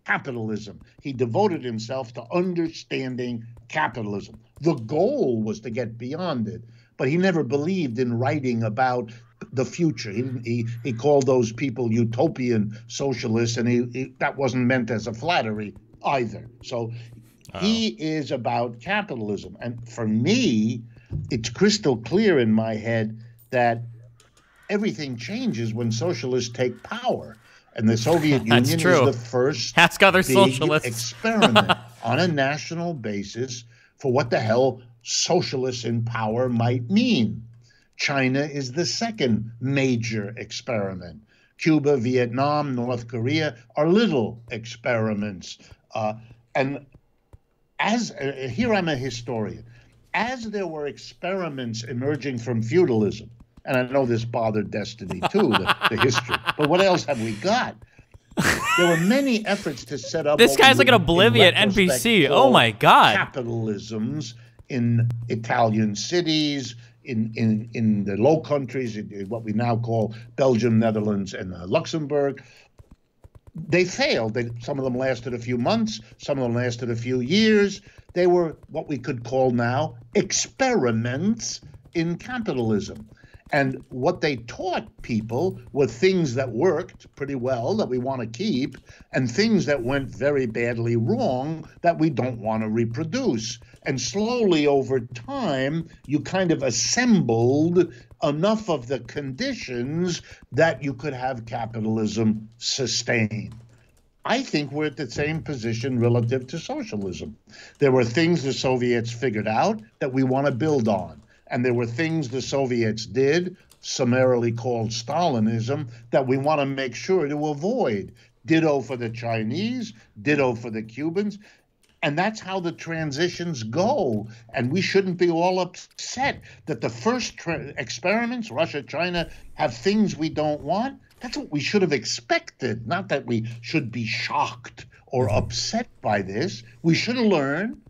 capitalism. He devoted himself to understanding capitalism. The goal was to get beyond it, but he never believed in writing about the future. He, he, he called those people utopian socialists, and he, he, that wasn't meant as a flattery either. So he is about capitalism. And for me, it's crystal clear in my head that everything changes when socialists take power. And the Soviet Union true. is the first Ask other big socialists. experiment on a national basis for what the hell socialists in power might mean. China is the second major experiment. Cuba, Vietnam, North Korea are little experiments. Uh, and as uh, here I'm a historian, as there were experiments emerging from feudalism, and I know this bothered Destiny too, the, the history, but what else have we got? There were many efforts to set up. This guy's like an oblivion NPC. Oh my God. Capitalisms in Italian cities, in in in the Low Countries, in, what we now call Belgium, Netherlands, and uh, Luxembourg. they failed. They, some of them lasted a few months, some of them lasted a few years. They were what we could call now experiments in capitalism. And what they taught people were things that worked pretty well that we want to keep, and things that went very badly wrong that we don't want to reproduce. And slowly over time, you kind of assembled enough of the conditions that you could have capitalism sustain. I think we're at the same position relative to socialism. There were things the Soviets figured out that we want to build on. And there were things the Soviets did, summarily called Stalinism, that we want to make sure to avoid. Ditto for the Chinese, ditto for the Cubans. And that's how the transitions go. And we shouldn't be all upset that the first tra- experiments, Russia, China, have things we don't want. That's what we should have expected, not that we should be shocked or upset by this. We should learned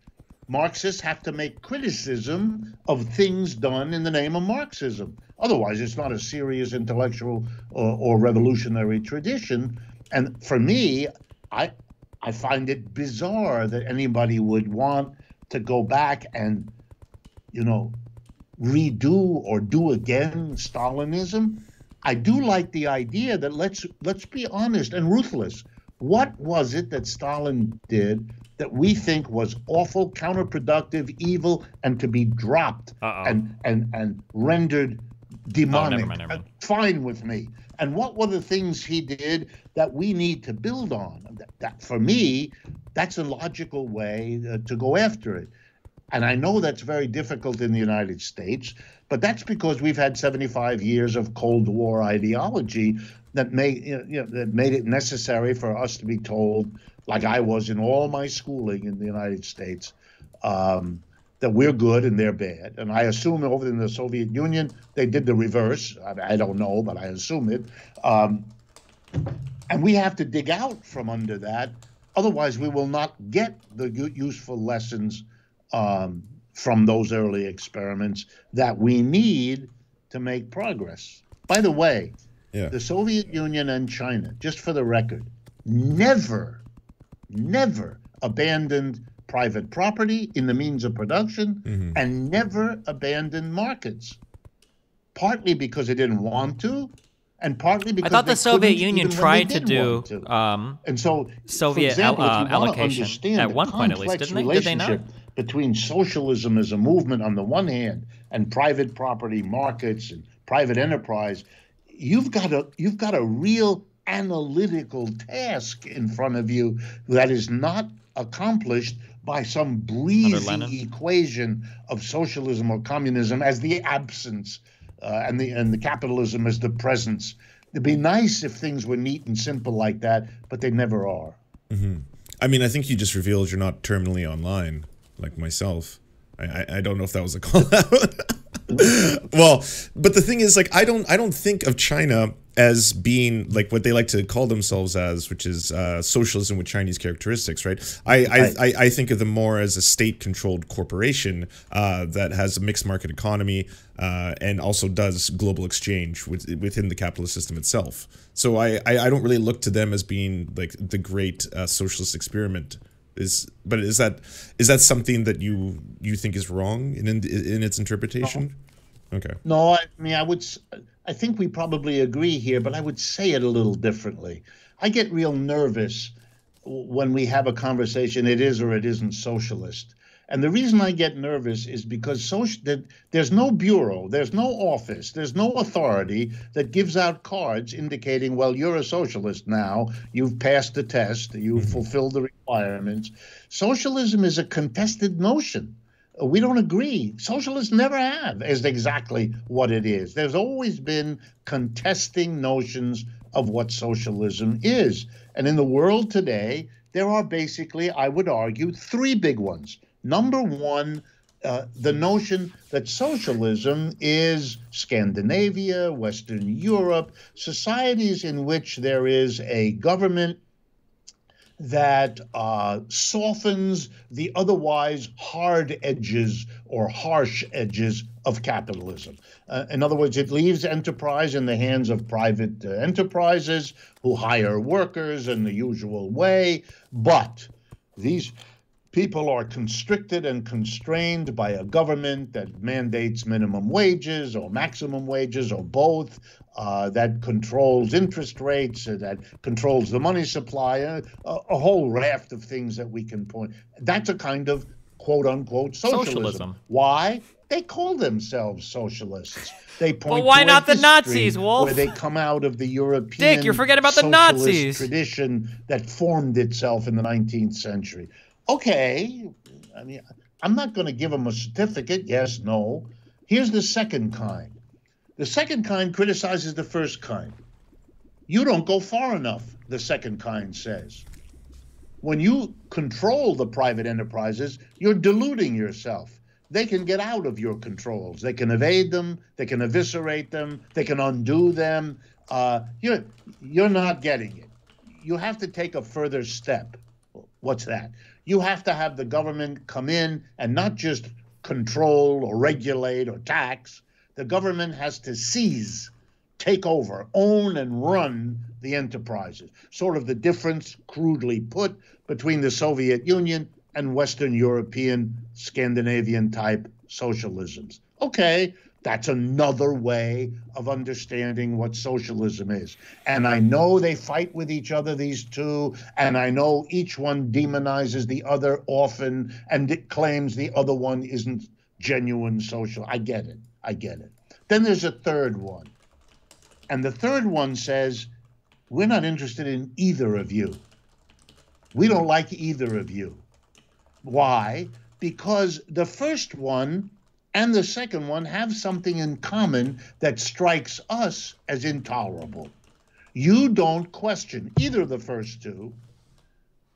Marxists have to make criticism of things done in the name of Marxism. Otherwise, it's not a serious intellectual or, or revolutionary tradition. And for me, I I find it bizarre that anybody would want to go back and, you know, redo or do again Stalinism. I do like the idea that let's let's be honest and ruthless. What was it that Stalin did that we think was awful, counterproductive, evil, and to be dropped Uh-oh. and and and rendered demonic? mind, never mind. Uh, Fine with me. And what were the things he did that we need to build on? That, that for me, that's a logical way uh, to go after it. And I know that's very difficult in the United States, but that's because we've had 75 years of Cold War ideology that made you know, that made it necessary for us to be told, like I was in all my schooling in the United States, um, that we're good and they're bad. And I assume over in the Soviet Union they did the reverse. I, I don't know, but I assume it. Um, and we have to dig out from under that. Otherwise, we will not get the useful lessons um, from those early experiments that we need to make progress. By the way, Yeah. the Soviet Union and China, just for the record, never, never abandoned private property in the means of production and never abandoned markets. Partly because they didn't want to, and partly because I because thought they the Soviet Union tried to do to. um, And so, for Soviet example, al- uh, allocation at one point at least, complex didn't they? Did they not? relationship Between socialism as a movement on the one hand and private property markets and private enterprise, you've got a you've got a real analytical task in front of you that is not accomplished by some breezy equation of socialism or communism as the absence uh, and the and the capitalism as the presence. It'd be nice if things were neat and simple like that, but they never are. I mean, I think you just revealed you're not terminally online, like myself. I, I, I don't know if that was a call out. well, but the thing is, like, I don't, I don't think of China as being like what they like to call themselves as, which is uh, socialism with Chinese characteristics, right? I, I, I, I think of them more as a state-controlled corporation uh, that has a mixed market economy uh, and also does global exchange with, within the capitalist system itself. So I, I, I don't really look to them as being like the great uh, socialist experiment. Is but is that is that something that you you think is wrong in in, in its interpretation? Okay. No, I mean, I would. I think we probably agree here, but I would say it a little differently. I get real nervous when we have a conversation. It is or it isn't socialist, and the reason I get nervous is because social, that there's no bureau, there's no office, there's no authority that gives out cards indicating, well, you're a socialist now. You've passed the test. You've fulfilled the requirements. Socialism is a contested notion. Uh, we don't agree. Socialists never have, is exactly what it is. There's always been contesting notions of what socialism is. And in the world today, there are basically, I would argue, three big ones. Number one, uh, the notion that socialism is Scandinavia, Western Europe, societies in which there is a government that uh, softens the otherwise hard edges or harsh edges of capitalism. Uh, in other words, it leaves enterprise in the hands of private uh, enterprises who hire workers in the usual way, but these people are constricted and constrained by a government that mandates minimum wages or maximum wages or both, uh, that controls interest rates, uh, that controls the money supply, uh, a, a, whole raft of things that we can point. That's a kind of quote unquote socialism. socialism. Why? They call themselves socialists. They point. But why not the Nazis, Wolff? Where they come out of the European. Dick, you're forgetting about the Nazis. Tradition that formed itself in the 19th century. Okay, I mean, I'm not going to give them a certificate. Yes, no. Here's the second kind. The second kind criticizes the first kind. You don't go far enough, the second kind says. When you control the private enterprises, you're deluding yourself. They can get out of your controls. They can evade them. They can eviscerate them. They can undo them. Uh, you're, you're not getting it. You have to take a further step. What's that? You have to have the government come in and not just control or regulate or tax. The government has to seize, take over, own, and run the enterprises. Sort of the difference, crudely put, between the Soviet Union and Western European, Scandinavian type socialisms. Okay, that's another way of understanding what socialism is. And I know they fight with each other, these two, and I know each one demonizes the other often and it claims the other one isn't genuine social. I get it. I get it. Then there's a third one. And the third one says, We're not interested in either of you. We don't like either of you. Why? Because the first one and the second one have something in common that strikes us as intolerable. You don't question either of the first two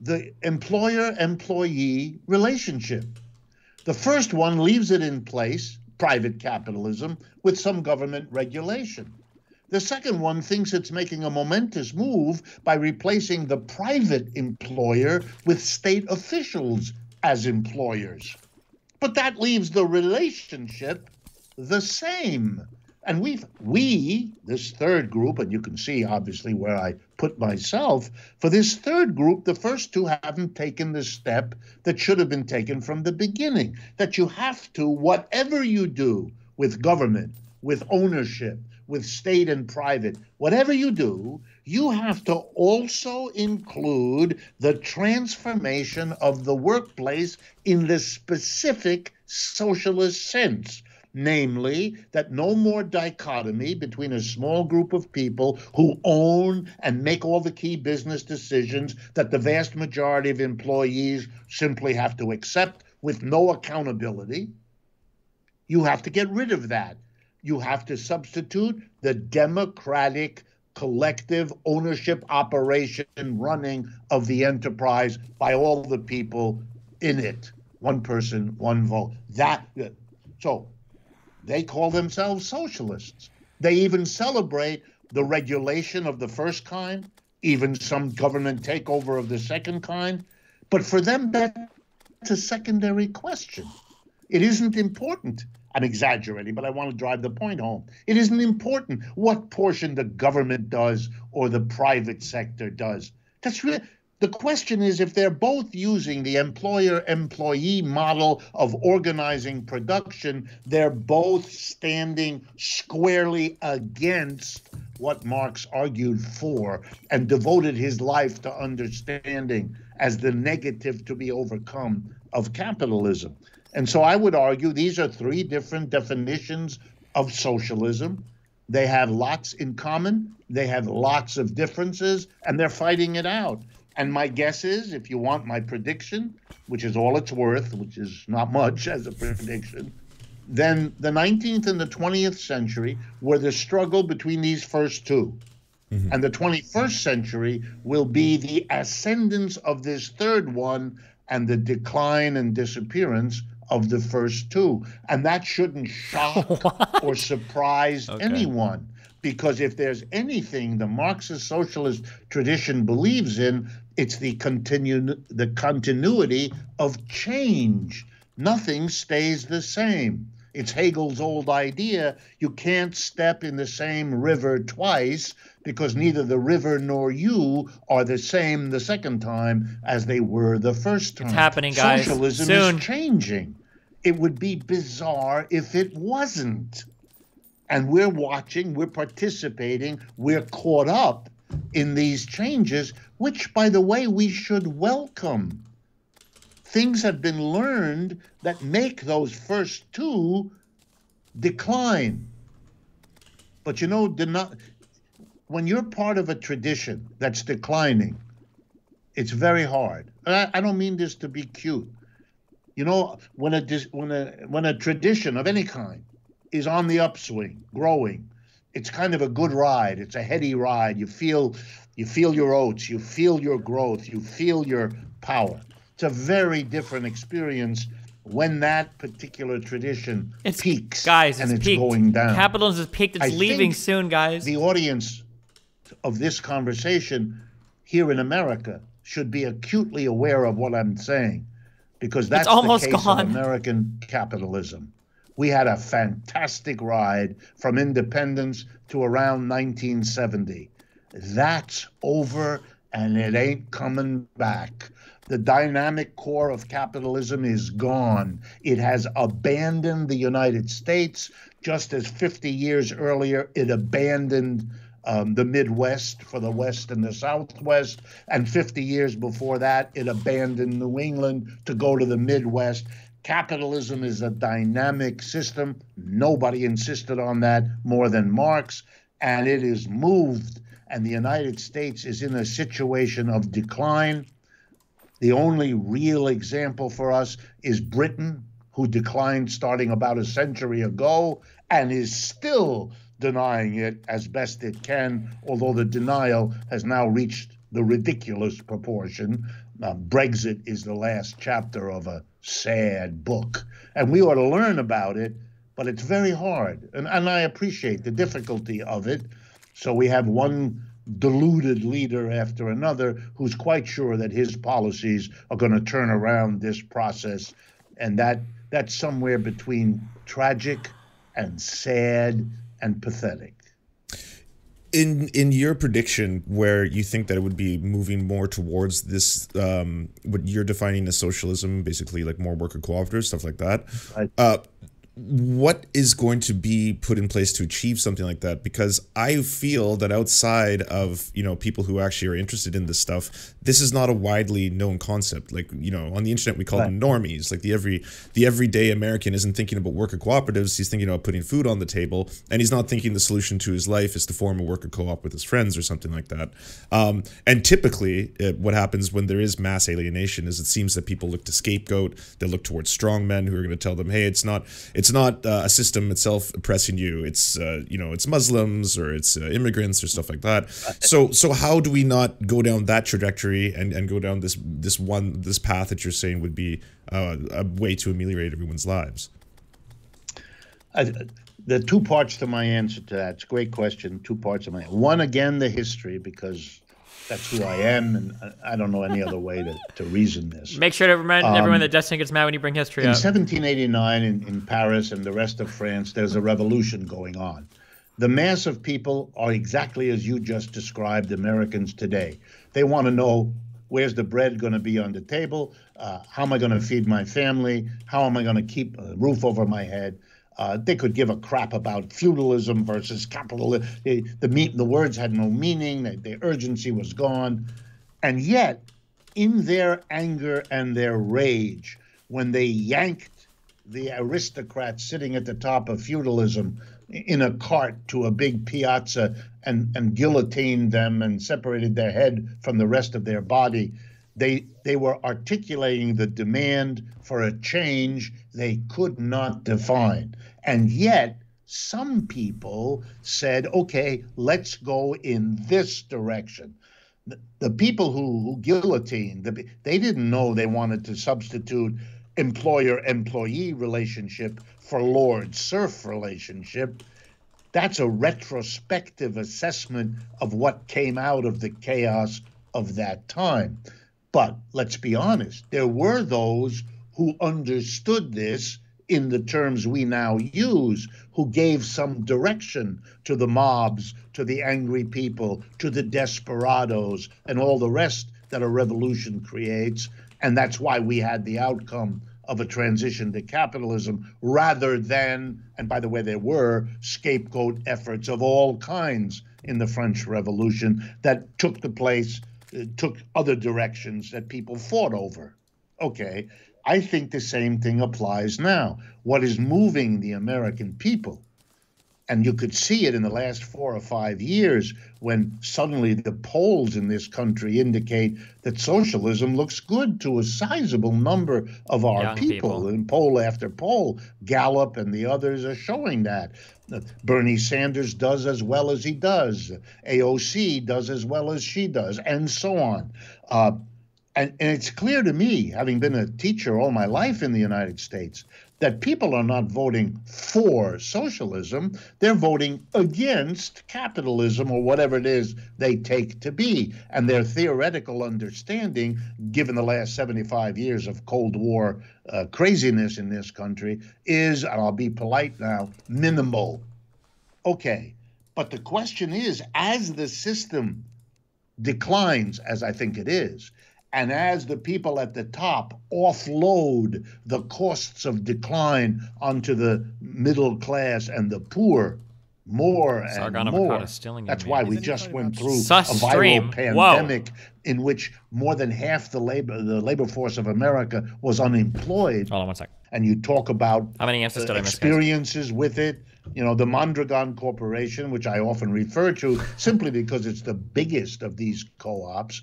the employer employee relationship. The first one leaves it in place, private capitalism, with some government regulation. The second one thinks it's making a momentous move by replacing the private employer with state officials as employers. But that leaves the relationship the same. And we've, we, this third group, and you can see obviously where I put myself, for this third group, the first two haven't taken the step that should have been taken from the beginning. That you have to, whatever you do with government, with ownership, with state and private, whatever you do, you have to also include the transformation of the workplace in the specific socialist sense. Namely, that no more dichotomy between a small group of people who own and make all the key business decisions that the vast majority of employees simply have to accept with no accountability. You have to get rid of that. You have to substitute the democratic collective ownership operation and running of the enterprise by all the people in it. One person, one vote. That so they call themselves socialists. They even celebrate the regulation of the first kind, even some government takeover of the second kind. But for them, that's a secondary question. It isn't important. I'm exaggerating, but I want to drive the point home. It isn't important what portion the government does or the private sector does. That's really the question is if they're both using the employer employee model of organizing production, they're both standing squarely against what Marx argued for and devoted his life to understanding as the negative to be overcome of capitalism. And so I would argue these are three different definitions of socialism. They have lots in common, they have lots of differences, and they're fighting it out. And my guess is, if you want my prediction, which is all it's worth, which is not much as a prediction, then the 19th and the 20th century were the struggle between these first 2 mm-hmm. And the 21st century will be the ascendance of this third one and the decline and disappearance of the first two. And that shouldn't shock or surprise okay. anyone. because if there's anything the Marxist socialist tradition believes in, it's the continu- the continuity of change. Nothing stays the same. It's Hegel's old idea you can't step in the same river twice because neither the river nor you are the same the second time as they were the first time. It's happening, guys. Socialism Soon. is changing. It would be bizarre if it wasn't. And we're watching, we're participating, we're caught up in these changes, which, by the way, we should welcome. Things have been learned that make those first two decline. But you know, deno- when you're part of a tradition that's declining, it's very hard. I, I don't mean this to be cute. You know, when a when a when a tradition of any kind is on the upswing, growing, it's kind of a good ride. It's a heady ride. You feel you feel your oats, you feel your growth, you feel your power. It's a very different experience when that particular tradition It's peaks guys. and it's it's peaked. going down. Capitalism is peaked. It's I leaving soon, guys. the audience of this conversation here in America should be acutely aware of what I'm saying because that's almost the case gone. of American capitalism. We had a fantastic ride from independence to around 1970. That's over and it ain't coming back. The dynamic core of capitalism is gone. It has abandoned the United States just as 50 years earlier it abandoned um, the Midwest for the West and the Southwest. And 50 years before that, it abandoned New England to go to the Midwest. Capitalism is a dynamic system. Nobody insisted on that more than Marx. And it is moved, and the United States is in a situation of decline. The only real example for us is Britain, who declined starting about a century ago and is still denying it as best it can, although the denial has now reached the ridiculous proportion. Uh, Brexit is the last chapter of a sad book, and we ought to learn about it, but it's very hard. And, and I appreciate the difficulty of it. So we have one deluded leader after another who's quite sure that his policies are going to turn around this process and that that's somewhere between tragic and sad and pathetic in in your prediction where you think that it would be moving more towards this um what you're defining as socialism basically like more worker cooperatives stuff like that Right. uh what is going to be put in place to achieve something like that? Because i feel that outside of you know people who actually are interested in this stuff this is not a widely known concept. Like you know on the internet we call them normies. Like the every the everyday american isn't thinking about worker cooperatives. He's thinking about putting food on the table and he's not thinking the solution to his life is to form a worker co-op with his friends or something like that. Um, and typically uh, what happens when there is mass alienation is it seems that people look to scapegoat. They look towards strong men who are going to tell them hey it's not it's not uh, a system itself oppressing you. It's uh, you know it's muslims or it's uh, immigrants or stuff like that. So so how do we not go down that trajectory and and go down this this one this path that you're saying would be uh, a way to ameliorate everyone's lives? I, the two parts to my answer to that it's a great question two parts of my one again the history because that's who i am and i, don't know any other way to, to reason this Make sure to remind Um, everyone that Destiny gets mad when you bring history up. in up. 1789 in, in Paris and the rest of France, there's a revolution going on. The mass of people are exactly as you just described Americans today. They want to know where's the bread going to be on the table? Uh, how am I going to feed my family? How am I going to keep a roof over my head? Uh, they could give a crap about feudalism versus capitalism. The, meat, the words had no meaning, the urgency was gone. And yet, in their anger and their rage, when they yanked the aristocrats sitting at the top of feudalism in a cart to a big piazza and, and guillotined them and separated their head from the rest of their body, they they were articulating the demand for a change they could not define. And yet some people said, okay, let's go in this direction the, the people who, who guillotined, the, they didn't know they wanted to substitute employer employee relationship for lord serf relationship. That's a retrospective assessment of what came out of the chaos of that time. But let's be honest, there were those who understood this in the terms we now use, who gave some direction to the mobs, to the angry people, to the desperados, and all the rest that a revolution creates. And that's why we had the outcome of a transition to capitalism rather than, and by the way, there were scapegoat efforts of all kinds in the French Revolution that took the place, took other directions that people fought over. Okay, I think the same thing applies now. What is moving the American people, and you could see it in the last four or five years when suddenly the polls in this country indicate that socialism looks good to a sizable number of our people. people. And poll after poll, Gallup and the others are showing that. Bernie Sanders does as well as he does. AOC does as well as she does, and so on. Uh, and, and it's clear to me, having been a teacher all my life in the United States, that people are not voting for socialism. They're voting against capitalism or whatever it is they take to be. And their theoretical understanding, given the last 75 years of Cold War uh, craziness in this country, is, and I'll be polite now, minimal. Okay. But the question is as the system declines, as I think it is, and as the people at the top offload the costs of decline onto the middle class and the poor more Sargon and more. Akkad stealing That's your why we just went through a Sus stream. viral Whoa. pandemic in which more than half the labor the labor force of America was unemployed. Hold on one sec. And you talk about How many answers uh, did I miss? guys? experiences with it. You know, the Mondragon Corporation, which I often refer to simply because it's the biggest of these co ops.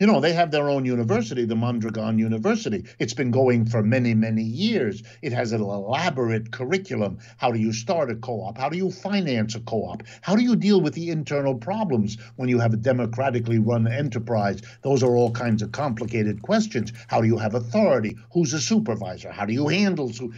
You know, they have their own university, the Mondragon University. It's been going for many, many years. It has an elaborate curriculum. How do you start a co op? How do you finance a co op? How do you deal with the internal problems when you have a democratically run enterprise? Those are all kinds of complicated questions. How do you have authority? Who's a supervisor? How do you handle? Su-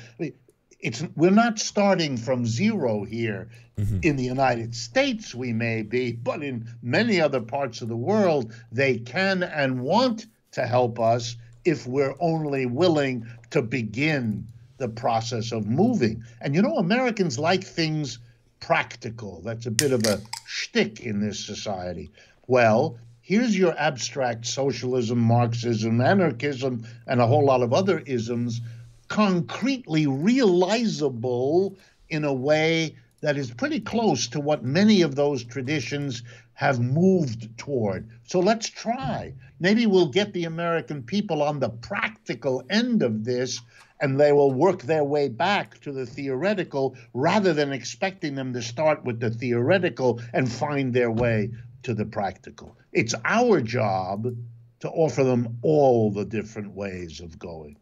it's we're not starting from zero here mm-hmm. in the United States we may be but in many other parts of the world they can and want to help us if we're only willing to begin the process of moving. And you know Americans like things practical. That's a bit of a shtick in this society. Well here's your abstract socialism marxism anarchism and a whole lot of other isms concretely realizable in a way that is pretty close to what many of those traditions have moved toward. So let's try. Maybe we'll get the American people on the practical end of this and they will work their way back to the theoretical rather than expecting them to start with the theoretical and find their way to the practical. It's our job to offer them all the different ways of going.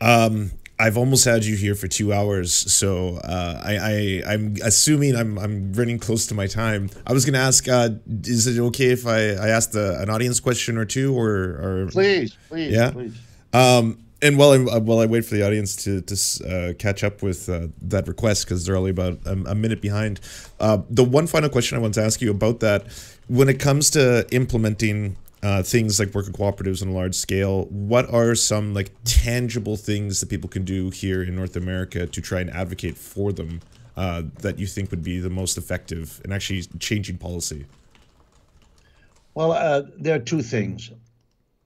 Um, I've almost had you here for two hours, so uh, I, I I'm assuming I'm I'm running close to my time. I was gonna ask, uh, is it okay if I I asked a, an audience question or two, or or Please, please, Yeah. please. um, and while I while I wait for the audience to to uh, catch up with uh, that request because they're only about a, a minute behind, uh, the one final question I want to ask you about that, when it comes to implementing uh, things like worker cooperatives on a large scale, what are some like tangible things that people can do here in North America to try and advocate for them uh, that you think would be the most effective in actually changing policy? Well, uh, there are two things.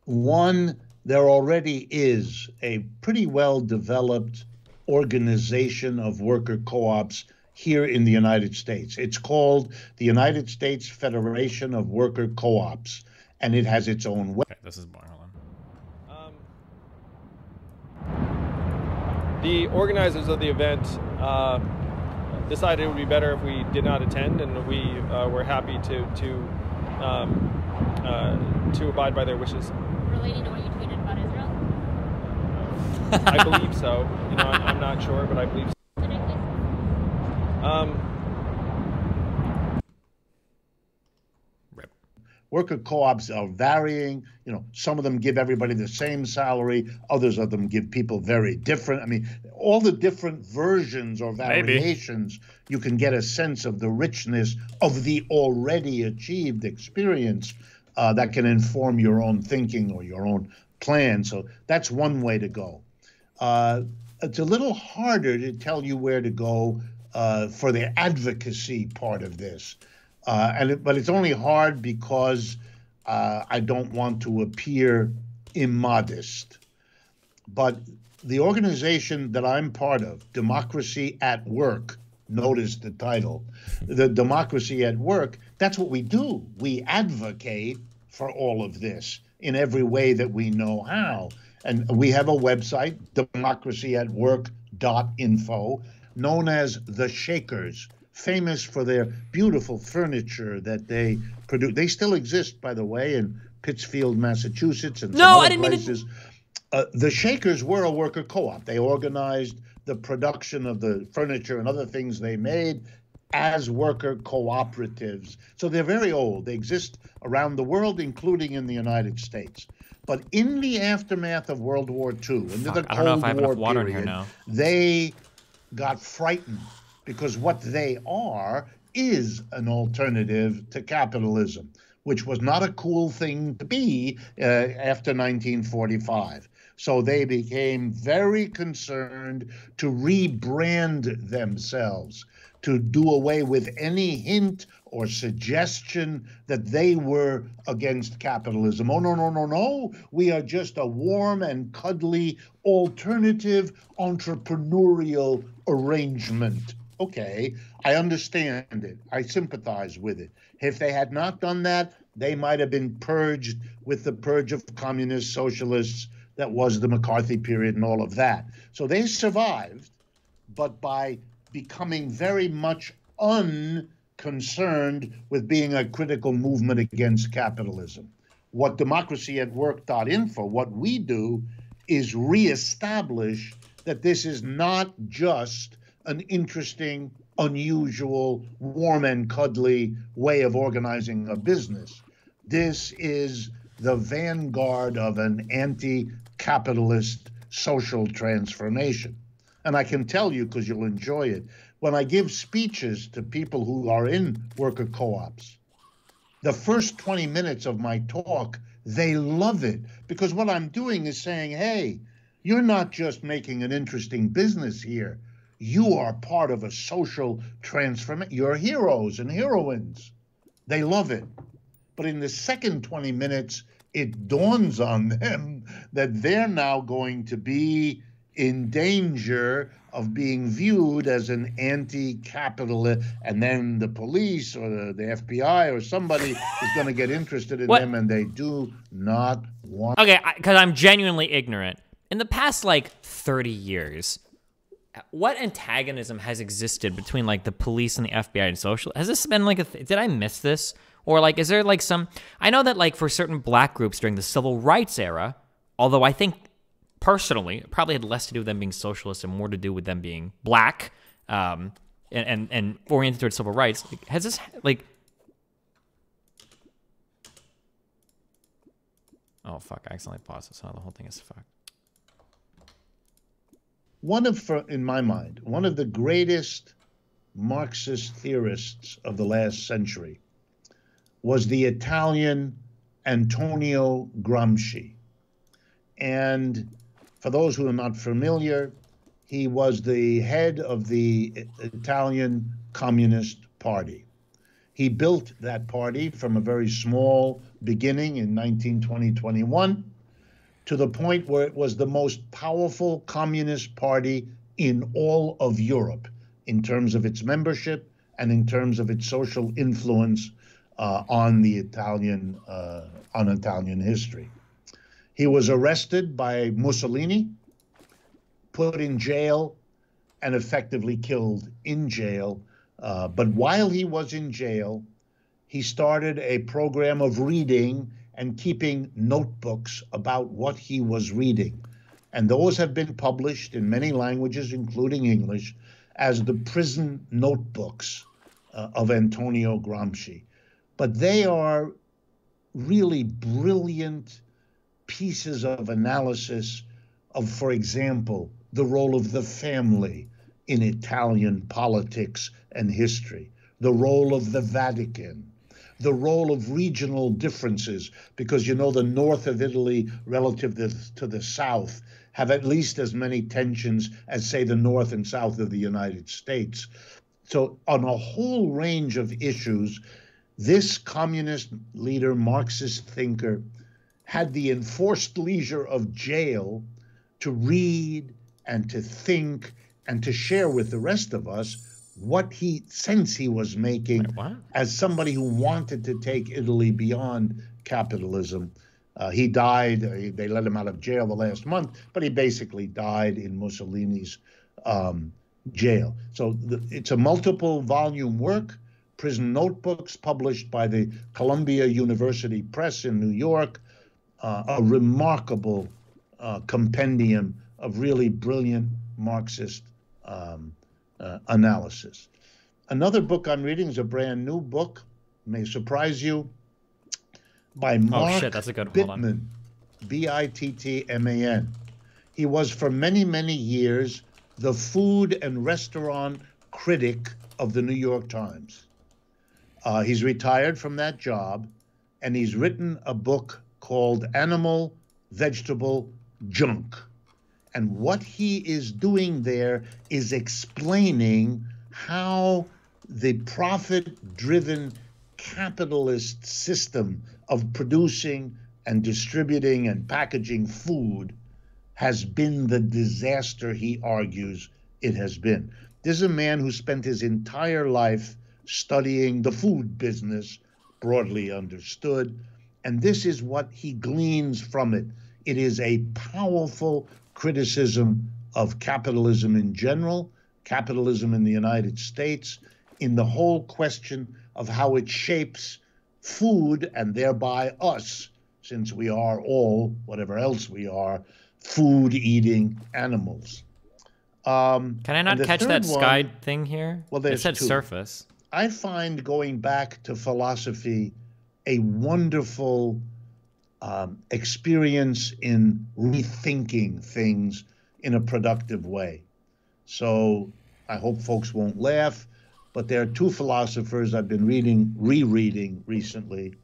One, there already is a pretty well developed organization of worker co ops here in the United States. It's called the United States Federation of Worker Co ops, and it has its own way. Okay, this is boring. Hold on. Um, the organizers of the event uh, decided it would be better if we did not attend, and we uh, were happy to to um, uh, to abide by their wishes. relating to what you tweeted about Israel? I believe so. You know, I'm, I'm not sure, but I believe. So. Um, Worker co-ops are varying. You know, some of them give everybody the same salary. Others of them give people very different. I mean, all the different versions or variations, Maybe. you can get a sense of the richness of the already achieved experience uh, that can inform your own thinking or your own plan. So that's one way to go. Uh, it's a little harder to tell you where to go uh, for the advocacy part of this. Uh, and it, but it's only hard because uh, I don't want to appear immodest. But the organization that I'm part of, Democracy at Work, notice the title, the Democracy at Work, that's what we do. We advocate for all of this in every way that we know how. And we have a website, democracyatwork.info, known as The Shakers, famous for their beautiful furniture that they produce. They still exist, by the way, in Pittsfield, Massachusetts, and some No, I other didn't mean to- places. Uh, the Shakers were a worker co-op. They organized the production of the furniture and other things they made as worker cooperatives. So they're very old. They exist around the world, including in the United States. But in the aftermath of World War II, into Fuck, the I don't know Cold if I have War enough water in here period, now. they got frightened because what they are is an alternative to capitalism, which was not a cool thing to be uh, after 1945. So they became very concerned to rebrand themselves, to do away with any hint or suggestion that they were against capitalism. Oh, no, no, no, no. We are just a warm and cuddly alternative entrepreneurial arrangement. Okay, I understand it. I sympathize with it. If they had not done that, they might have been purged with the purge of communists, socialists that was the McCarthy period and all of that. So they survived, but by becoming very much unconcerned with being a critical movement against capitalism. What democracy at work.info, what we do is reestablish that this is not just an interesting, unusual, warm and cuddly way of organizing a business. This is the vanguard of an anti capitalist social transformation. And I can tell you, because you'll enjoy it, when I give speeches to people who are in worker co ops, the first 20 minutes of my talk, they love it because what I'm doing is saying, hey, you're not just making an interesting business here. You are part of a social transformation. You're heroes and heroines. They love it. But in the second 20 minutes, it dawns on them that they're now going to be in danger of being viewed as an anti-capitalist and then the police or the, the FBI or somebody is going to get interested in What? them and they do not want Okay, because I'm genuinely ignorant. In the past like 30 years, what antagonism has existed between like the police and the FBI and social? Has this been like a? Th- did I miss this? Or like, is there like some? I know that like for certain black groups during the civil rights era, although I think personally it probably had less to do with them being socialist and more to do with them being black, um, and and, and oriented towards civil rights. Like, has this like? Oh fuck! I accidentally paused this. So the whole thing is fucked. One of, in my mind, one of the greatest Marxist theorists of the last century was the Italian Antonio Gramsci. And for those who are not familiar, he was the head of the Italian Communist Party. He built that party from a very small beginning in 1920 21 to the point where it was the most powerful communist party in all of Europe in terms of its membership and in terms of its social influence uh, on the Italian uh, on Italian history. He was arrested by Mussolini, put in jail, and effectively killed in jail. Uh, but while he was in jail, he started a program of reading and keeping notebooks about what he was reading. And those have been published in many languages, including English, as the prison notebooks uh, of Antonio Gramsci. But they are really brilliant pieces of analysis of, for example, the role of the family in Italian politics and history, the role of the Vatican, the role of regional differences, because you know the north of Italy relative to, the south have at least as many tensions as, say, the north and south of the United States. So, on a whole range of issues, this communist leader, Marxist thinker, had the enforced leisure of jail to read and to think and to share with the rest of us what he sense he was making Wait, as somebody who wanted to take Italy beyond capitalism. Uh, he died. uh, They let him out of jail the last month, but he basically died in Mussolini's um, jail. So the, it's a multiple volume work. Prison Notebooks, published by the Columbia University Press in New York, uh, a remarkable uh, compendium of really brilliant Marxist um, uh, analysis. Another book I'm reading is a brand new book, may surprise you, by Mark Oh, shit, that's a good- Bittman, B I T T M A N. He was for many, many years the food and restaurant critic of the New York Times. Uh, he's retired from that job, and he's written a book called Animal Vegetable Junk. And what mm-hmm. he is doing there is explaining how the profit driven capitalist system of producing and distributing and packaging food has been the disaster he argues it has been. This is a man who spent his entire life studying the food business, broadly understood, and this is what he gleans from it. It is a powerful criticism of capitalism in general, capitalism in the United States, in the whole question of how it shapes food and thereby us, since we are all, whatever else we are, food eating animals. Um, Can I not catch that one- sky thing here? Well, it said two. surface. I find going back to philosophy a wonderful um, experience in rethinking things in a productive way. So I hope folks won't laugh, but there are two philosophers I've been reading, rereading recently.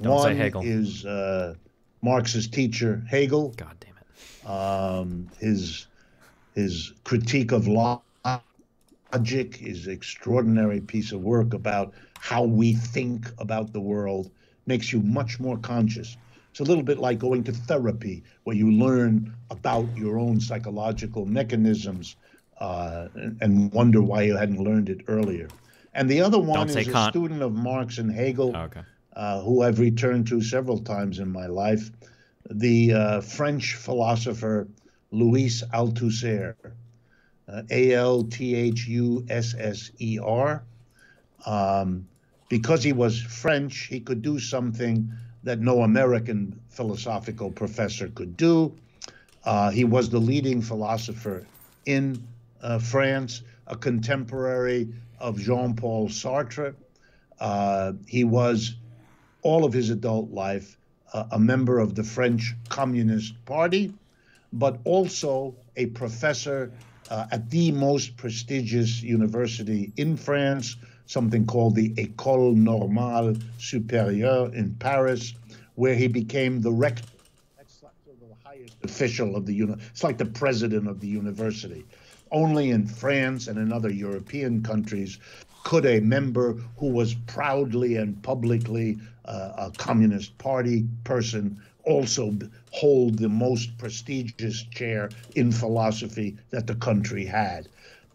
Don't say One Hegel. is uh, Marx's teacher Hegel God damn it. um, his his critique of logic is extraordinary piece of work about how we think about the world makes you much more conscious it's a little bit like going to therapy where you learn about your own psychological mechanisms uh, and, wonder why you hadn't learned it earlier and the other one Don't is a Kant. student of marx and hegel Oh, okay. uh, who I've returned to several times in my life, the uh, French philosopher Louis Althusser, uh, A L T H U S S E R. Um, because he was French, he could do something that no American philosophical professor could do. Uh, he was the leading philosopher in uh, France, a contemporary of Jean Paul Sartre. Uh, he was all of his adult life uh, a member of the French Communist Party, but also a professor uh, at the most prestigious university in France, something called the École Normale Supérieure in Paris, where he became the rector. The highest official of the uni. It's like the president of the university. Only in France and in other European countries could a member who was proudly and publicly uh, a Communist Party person also hold the most prestigious chair in philosophy that the country had.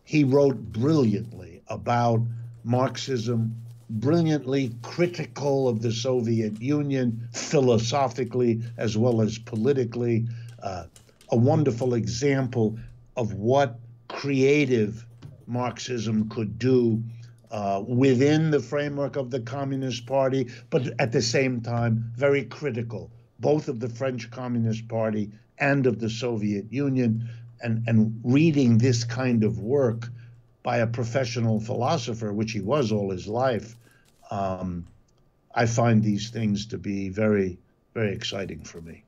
He wrote brilliantly about Marxism, brilliantly critical of the Soviet Union, philosophically as well as politically. Uh, a wonderful example of what creative Marxism could do uh, within the framework of the Communist Party, but at the same time, very critical, both of the French Communist Party and of the Soviet Union. And, and reading this kind of work by a professional philosopher, which he was all his life, um, I find these things to be very, very exciting for me.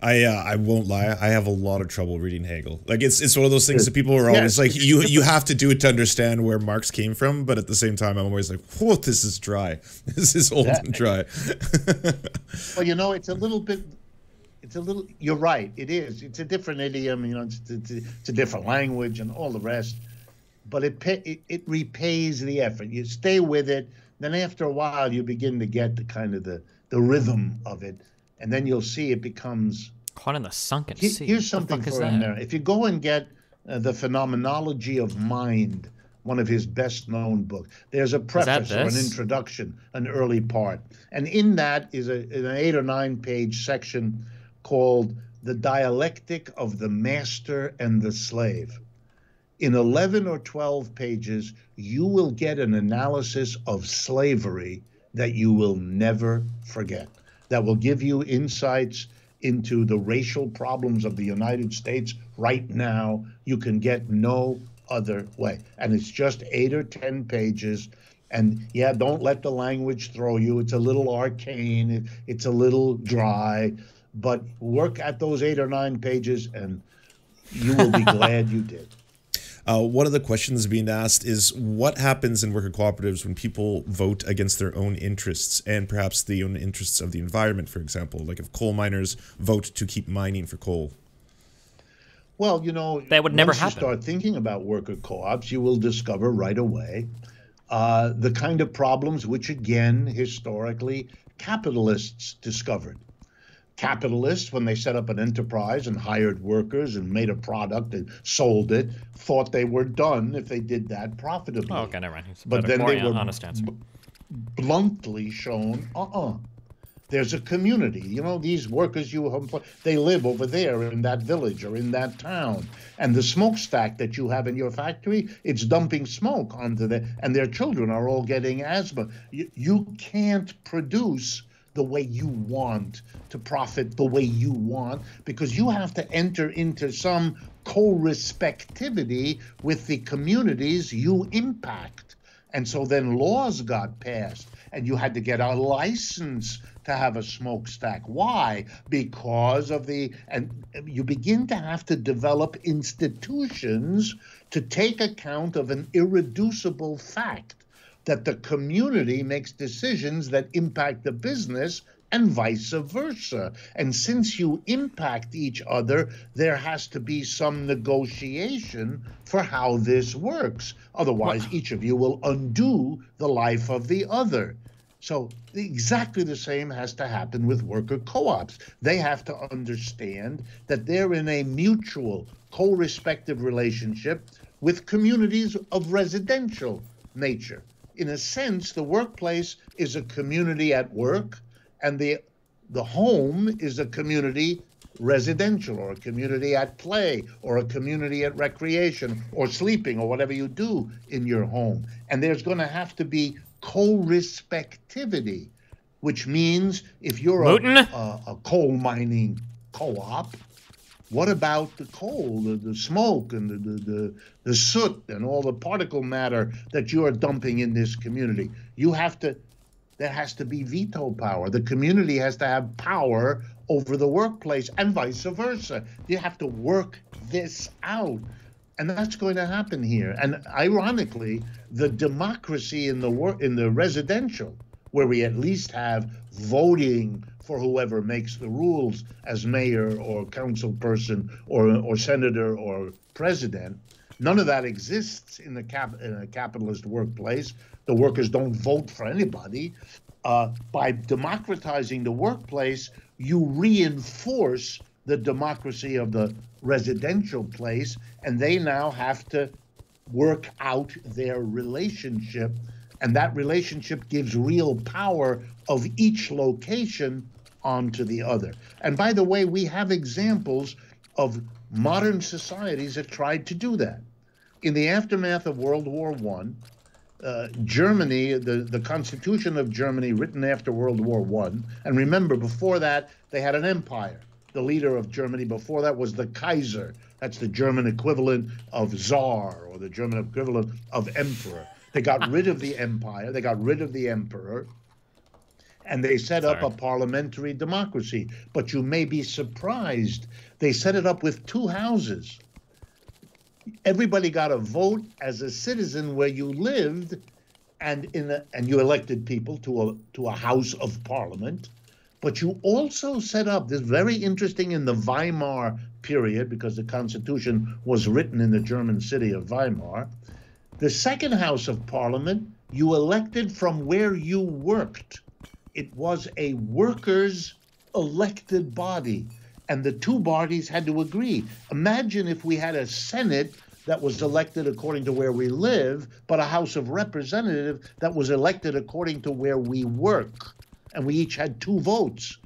I uh, I won't lie. I have a lot of trouble reading Hegel. Like it's it's one of those things that people are always like you you have to do it to understand where Marx came from, but at the same time I'm always like, whoa, this is dry. This is old and dry. Well, you know, it's a little bit. It's a little. You're right. It is. It's a different idiom. You know, it's, it's, it's a different language and all the rest. But it, pay, it it repays the effort. You stay with it. Then after a while, you begin to get the kind of the the rhythm of it, and then you'll see it becomes Caught in the sunken Here- sea. Here's something for him there. If you go and get uh, the Phenomenology of Mind, one of his best known books, there's a preface or an introduction, an early part. And in that is a, an eight or nine page section called The Dialectic of the Master and the Slave. In 11 or 12 pages, you will get an analysis of slavery that you will never forget, that will give you insights into the racial problems of the United States right now. You can get no other way. And it's just eight or 10 pages. And yeah, don't let the language throw you. It's a little arcane, it's a little dry, but work at those eight or nine pages and you will be glad you did. Uh, one of the questions being asked is what happens in worker cooperatives when people vote against their own interests and perhaps the own interests of the environment, for example, like if coal miners vote to keep mining for coal. Well, you know, That would never once happen. you start thinking about worker co-ops, you will discover right away uh, the kind of problems which, again, historically, capitalists discovered. Capitalists, when they set up an enterprise and hired workers and made a product and sold it, thought they were done if they did that profitably. Oh, okay, never mind. But then they were honest answer. bluntly shown, uh-uh. There's a community. You know, these workers you employ, they live over there in that village or in that town. And the smokestack that you have in your factory, it's dumping smoke onto the, and their children are all getting asthma. You, you can't produce the way you want to profit the way you want because you have to enter into some co-respectivity with the communities you impact. And so then laws got passed, and you had to get a license to have a smokestack. Why? Because of the, and you begin to have to develop institutions to take account of an irreducible fact that the community makes decisions that impact the business and vice versa. And since you impact each other, there has to be some negotiation for how this works. Otherwise, each of you will undo the life of the other. So, exactly the same has to happen with worker co ops. They have to understand that they're in a mutual, co respective relationship with communities of residential nature. In a sense, the workplace is a community at work, and the the home is a community residential or a community at play or a community at recreation or sleeping or whatever you do in your home. And there's going to have to be co-respectivity which means if you're a, a, a coal mining co-op what about the coal, the, the smoke, and the, the, the, the soot, and all the particle matter that you are dumping in this community? You have to, there has to be veto power. The community has to have power over the workplace, and vice versa. You have to work this out. And that's going to happen here. And ironically, the democracy in the wor- in the residential, where we at least have voting for whoever makes the rules as mayor or council person or or senator or president. None of that exists in the cap in a capitalist workplace. The workers don't vote for anybody. Uh, by democratizing the workplace, you reinforce the democracy of the residential place, and they now have to work out their relationship. And that relationship gives real power of each location onto the other. And by the way, we have examples of modern societies that tried to do that. In the aftermath of World War One, uh, Germany, the, the Constitution of Germany, written after World War One, and remember, before that, they had an empire. The leader of Germany before that was the Kaiser. That's the German equivalent of Czar or the German equivalent of emperor. They got rid of the empire, they got rid of the emperor, and they set up a parliamentary democracy. But you may be surprised, they set it up with two houses. Everybody got a vote as a citizen where you lived, and in a, and you elected people to a to a house of parliament. But you also set up this very interesting in the Weimar period because the Constitution was written in the German city of Weimar. The second house of parliament you elected from where you worked. It was a workers' elected body, and the two parties had to agree. Imagine if we had a Senate that was elected according to where we live, but a House of Representatives that was elected according to where we work. And we each had two votes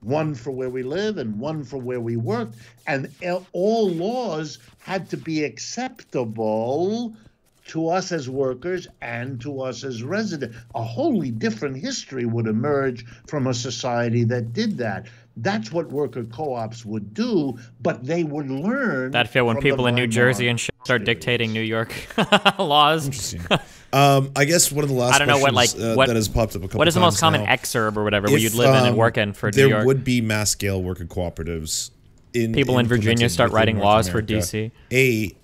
one for where we live and one for where we work. And all laws had to be acceptable to us as workers and to us as residents. A wholly different history would emerge from a society that did that. That's what worker co-ops would do, but they would learn. That feel when people in New Jersey and shit start dictating New York laws. Interesting. um, I guess one of the last I don't know what like questions, uh, what that has popped up a couple What is the most common now. exurb or whatever where If, you'd live in and um, work in for there New York? There would be mass scale worker cooperatives in People in Virginia start writing North laws for DC. A,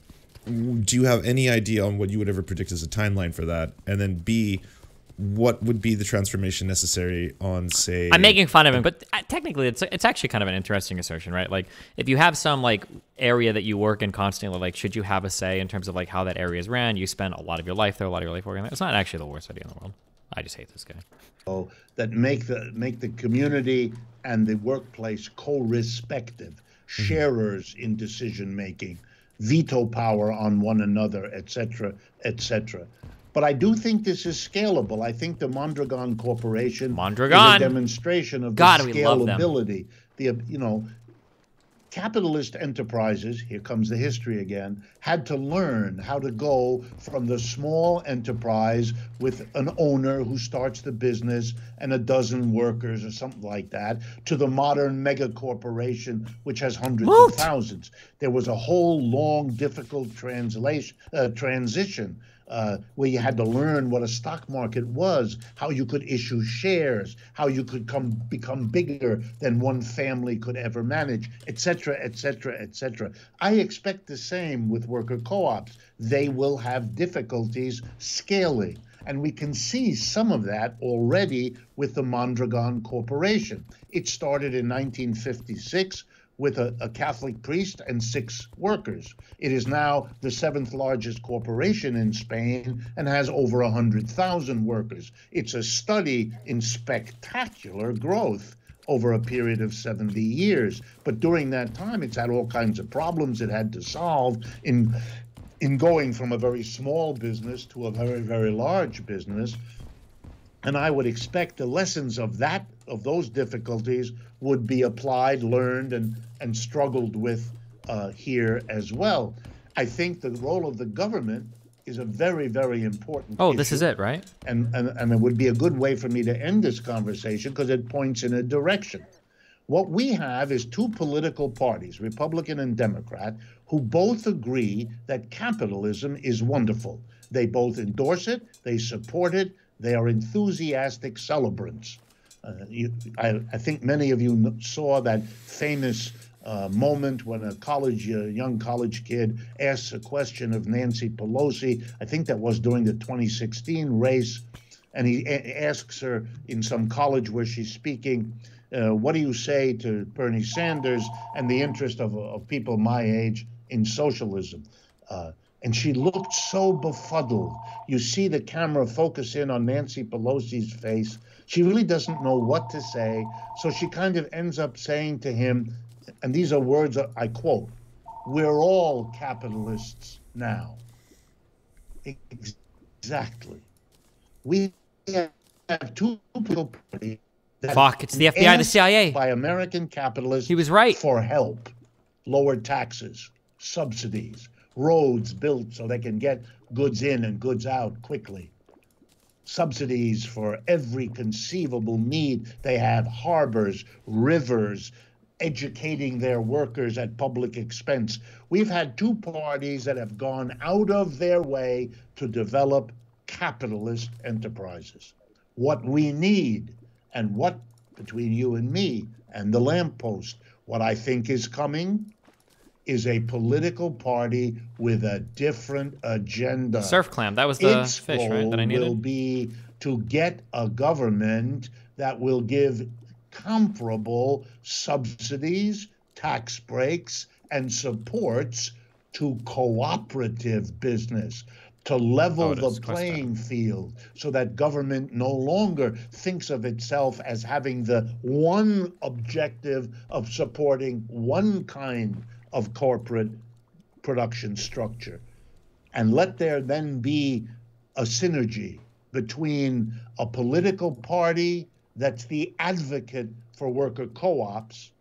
do you have any idea on what you would ever predict as a timeline for that? And then B, what would be the transformation necessary on say? I'm making fun of him, but uh, technically, it's it's actually kind of an interesting assertion, right? Like, if you have some like area that you work in constantly, like, should you have a say in terms of like how that area is ran? You spend a lot of your life there, a lot of your life working there. It's not actually the worst idea in the world. I just hate this guy. people that make the make the community and the workplace co-respective, sharers in decision making, veto power on one another, etc., etc. But I do think this is scalable. I think the Mondragon Corporation Mondragon. is a demonstration of God, the we love them. scalability. The you know, capitalist enterprises, here comes the history again, had to learn how to go from the small enterprise with an owner who starts the business and a dozen workers or something like that to the modern mega corporation which has hundreds of thousands. There was a whole long, difficult translation uh, transition uh, where you had to learn what a stock market was, how you could issue shares, how you could come become bigger than one family could ever manage, et cetera, et cetera, et cetera. I expect the same with worker co-ops. They will have difficulties scaling. And we can see some of that already with the Mondragon Corporation. It started in 1956 with a, a Catholic priest and six workers. It is now the seventh largest corporation in Spain and has over 100,000 workers. It's a study in spectacular growth over a period of 70 years. But during that time, it's had all kinds of problems it had to solve in in going from a very small business to a very, very large business. And I would expect the lessons of that, of those difficulties, would be applied, learned, and, and struggled with uh, here as well. I think the role of the government is a very, very important. Oh, this is it, right? and, and, and it would be a good way for me to end this conversation because it points in a direction. What we have is two political parties, Republican and Democrat, who both agree that capitalism is wonderful. They both endorse it, they support it, they are enthusiastic celebrants. Uh, you, I, I think many of you saw that famous uh, moment when a college, uh, young college kid asks a question of Nancy Pelosi. I think that was during the 2016 race, and he a- asks her in some college where she's speaking, uh, "What do you say to Bernie Sanders and the interest of, of people my age in socialism?" Uh, and she looked so befuddled. You see the camera focus in on Nancy Pelosi's face. She really doesn't know what to say. So she kind of ends up saying to him, and these are words I quote, We're all capitalists now. Exactly. We have two political parties. Fuck, it's the FBI, the CIA. By American capitalists He was right. for help, lower taxes, subsidies, roads built so they can get goods in and goods out quickly, subsidies for every conceivable need they have, harbors, rivers, educating their workers at public expense. We've had two parties that have gone out of their way to develop capitalist enterprises. What we need And what between you and me and the lamppost, what I think is coming is a political party with a different agenda. Surf clam. That was the its fish, right? goal That I needed. will be to get a government that will give comparable subsidies, tax breaks, and supports to cooperative business to level Oh, the playing field so that government no longer thinks of itself as having the one objective of supporting one kind of corporate production structure and let there then be a synergy between a political party that's the advocate for worker co-ops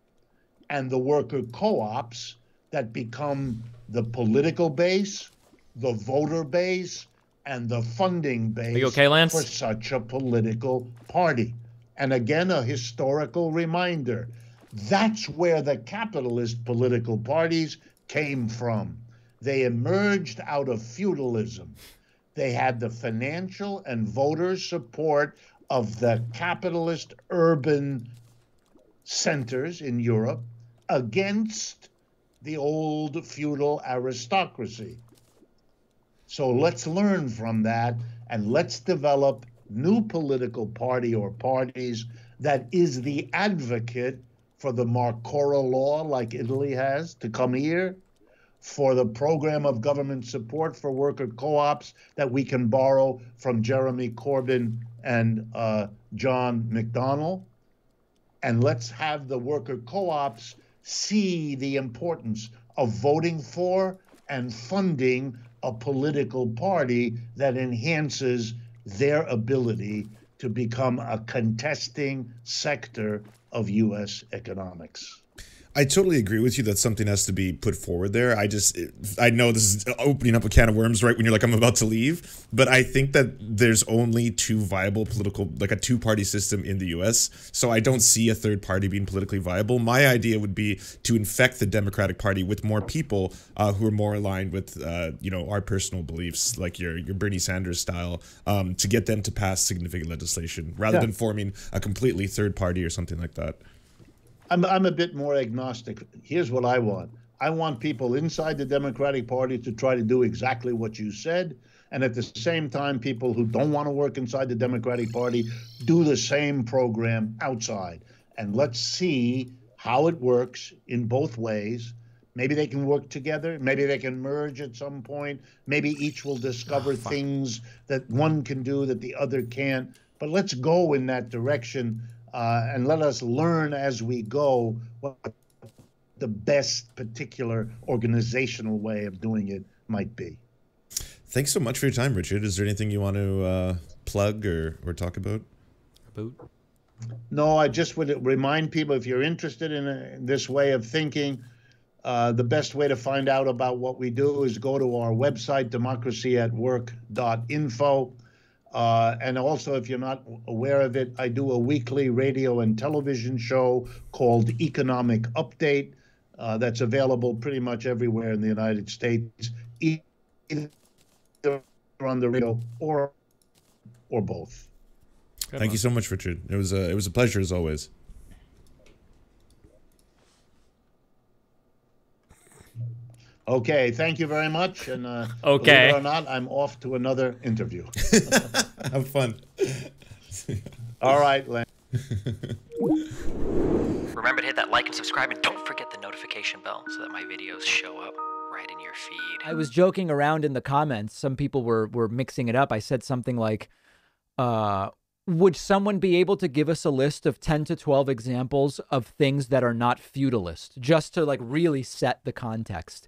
and the worker co-ops that become the political base, the voter base, and the funding base okay, for such a political party. And again, a historical reminder that's where the capitalist political parties came from. They emerged out of feudalism. They had the financial and voter support of the capitalist urban centers in Europe against the old feudal aristocracy. So let's learn from that and let's develop new political party or parties that is the advocate for the Marcora law like Italy has to come here for the program of government support for worker co-ops that we can borrow from Jeremy Corbyn and uh, John McDonnell. And let's have the worker co-ops see the importance of voting for and funding a political party that enhances their ability to become a contesting sector of U.S. economics. I totally agree with you that something has to be put forward there. I just, I know this is opening up a can of worms right when you're like, I'm about to leave, but I think that there's only two viable political, like a two party system in the US. So I don't see a third party being politically viable. My idea would be to infect the Democratic Party with more people uh, who are more aligned with, uh, you know, our personal beliefs, like your, your Bernie Sanders style, um, to get them to pass significant legislation rather Yeah. than forming a completely third party or something like that. I'm, I'm a bit more agnostic. Here's what I want I want people inside the Democratic Party to try to do exactly what you said. And at the same time, people who don't want to work inside the Democratic Party do the same program outside. And let's see how it works in both ways. Maybe they can work together. Maybe they can merge at some point. Maybe each will discover things that one can do that the other can't. But let's go in that direction uh, and let us learn as we go what the best particular organizational way of doing it might be. Thanks so much for your time, Richard. Is there anything you want to uh, plug or, or talk about? About? No, I just would remind people if you're interested in uh, this way of thinking, uh, the best way to find out about what we do is go to our website, democracyatwork.info. Uh, and also, if you're not aware of it, I do a weekly radio and television show called Economic Update uh, that's available pretty much everywhere in the United States, either on the radio or or both. Thank you so much, Richard. It was a it was a pleasure as always. Okay, thank you very much. And uh, Okay. believe it or not, I'm off to another interview. Have fun. All right, Len. Remember to hit that like and subscribe, and don't forget the notification bell so that my videos show up right in your feed. I was joking around in the comments. Some people were were mixing it up. I said something like, uh, "Would someone be able to give us a list of ten to twelve examples of things that are not feudalist, just to like really set the context?"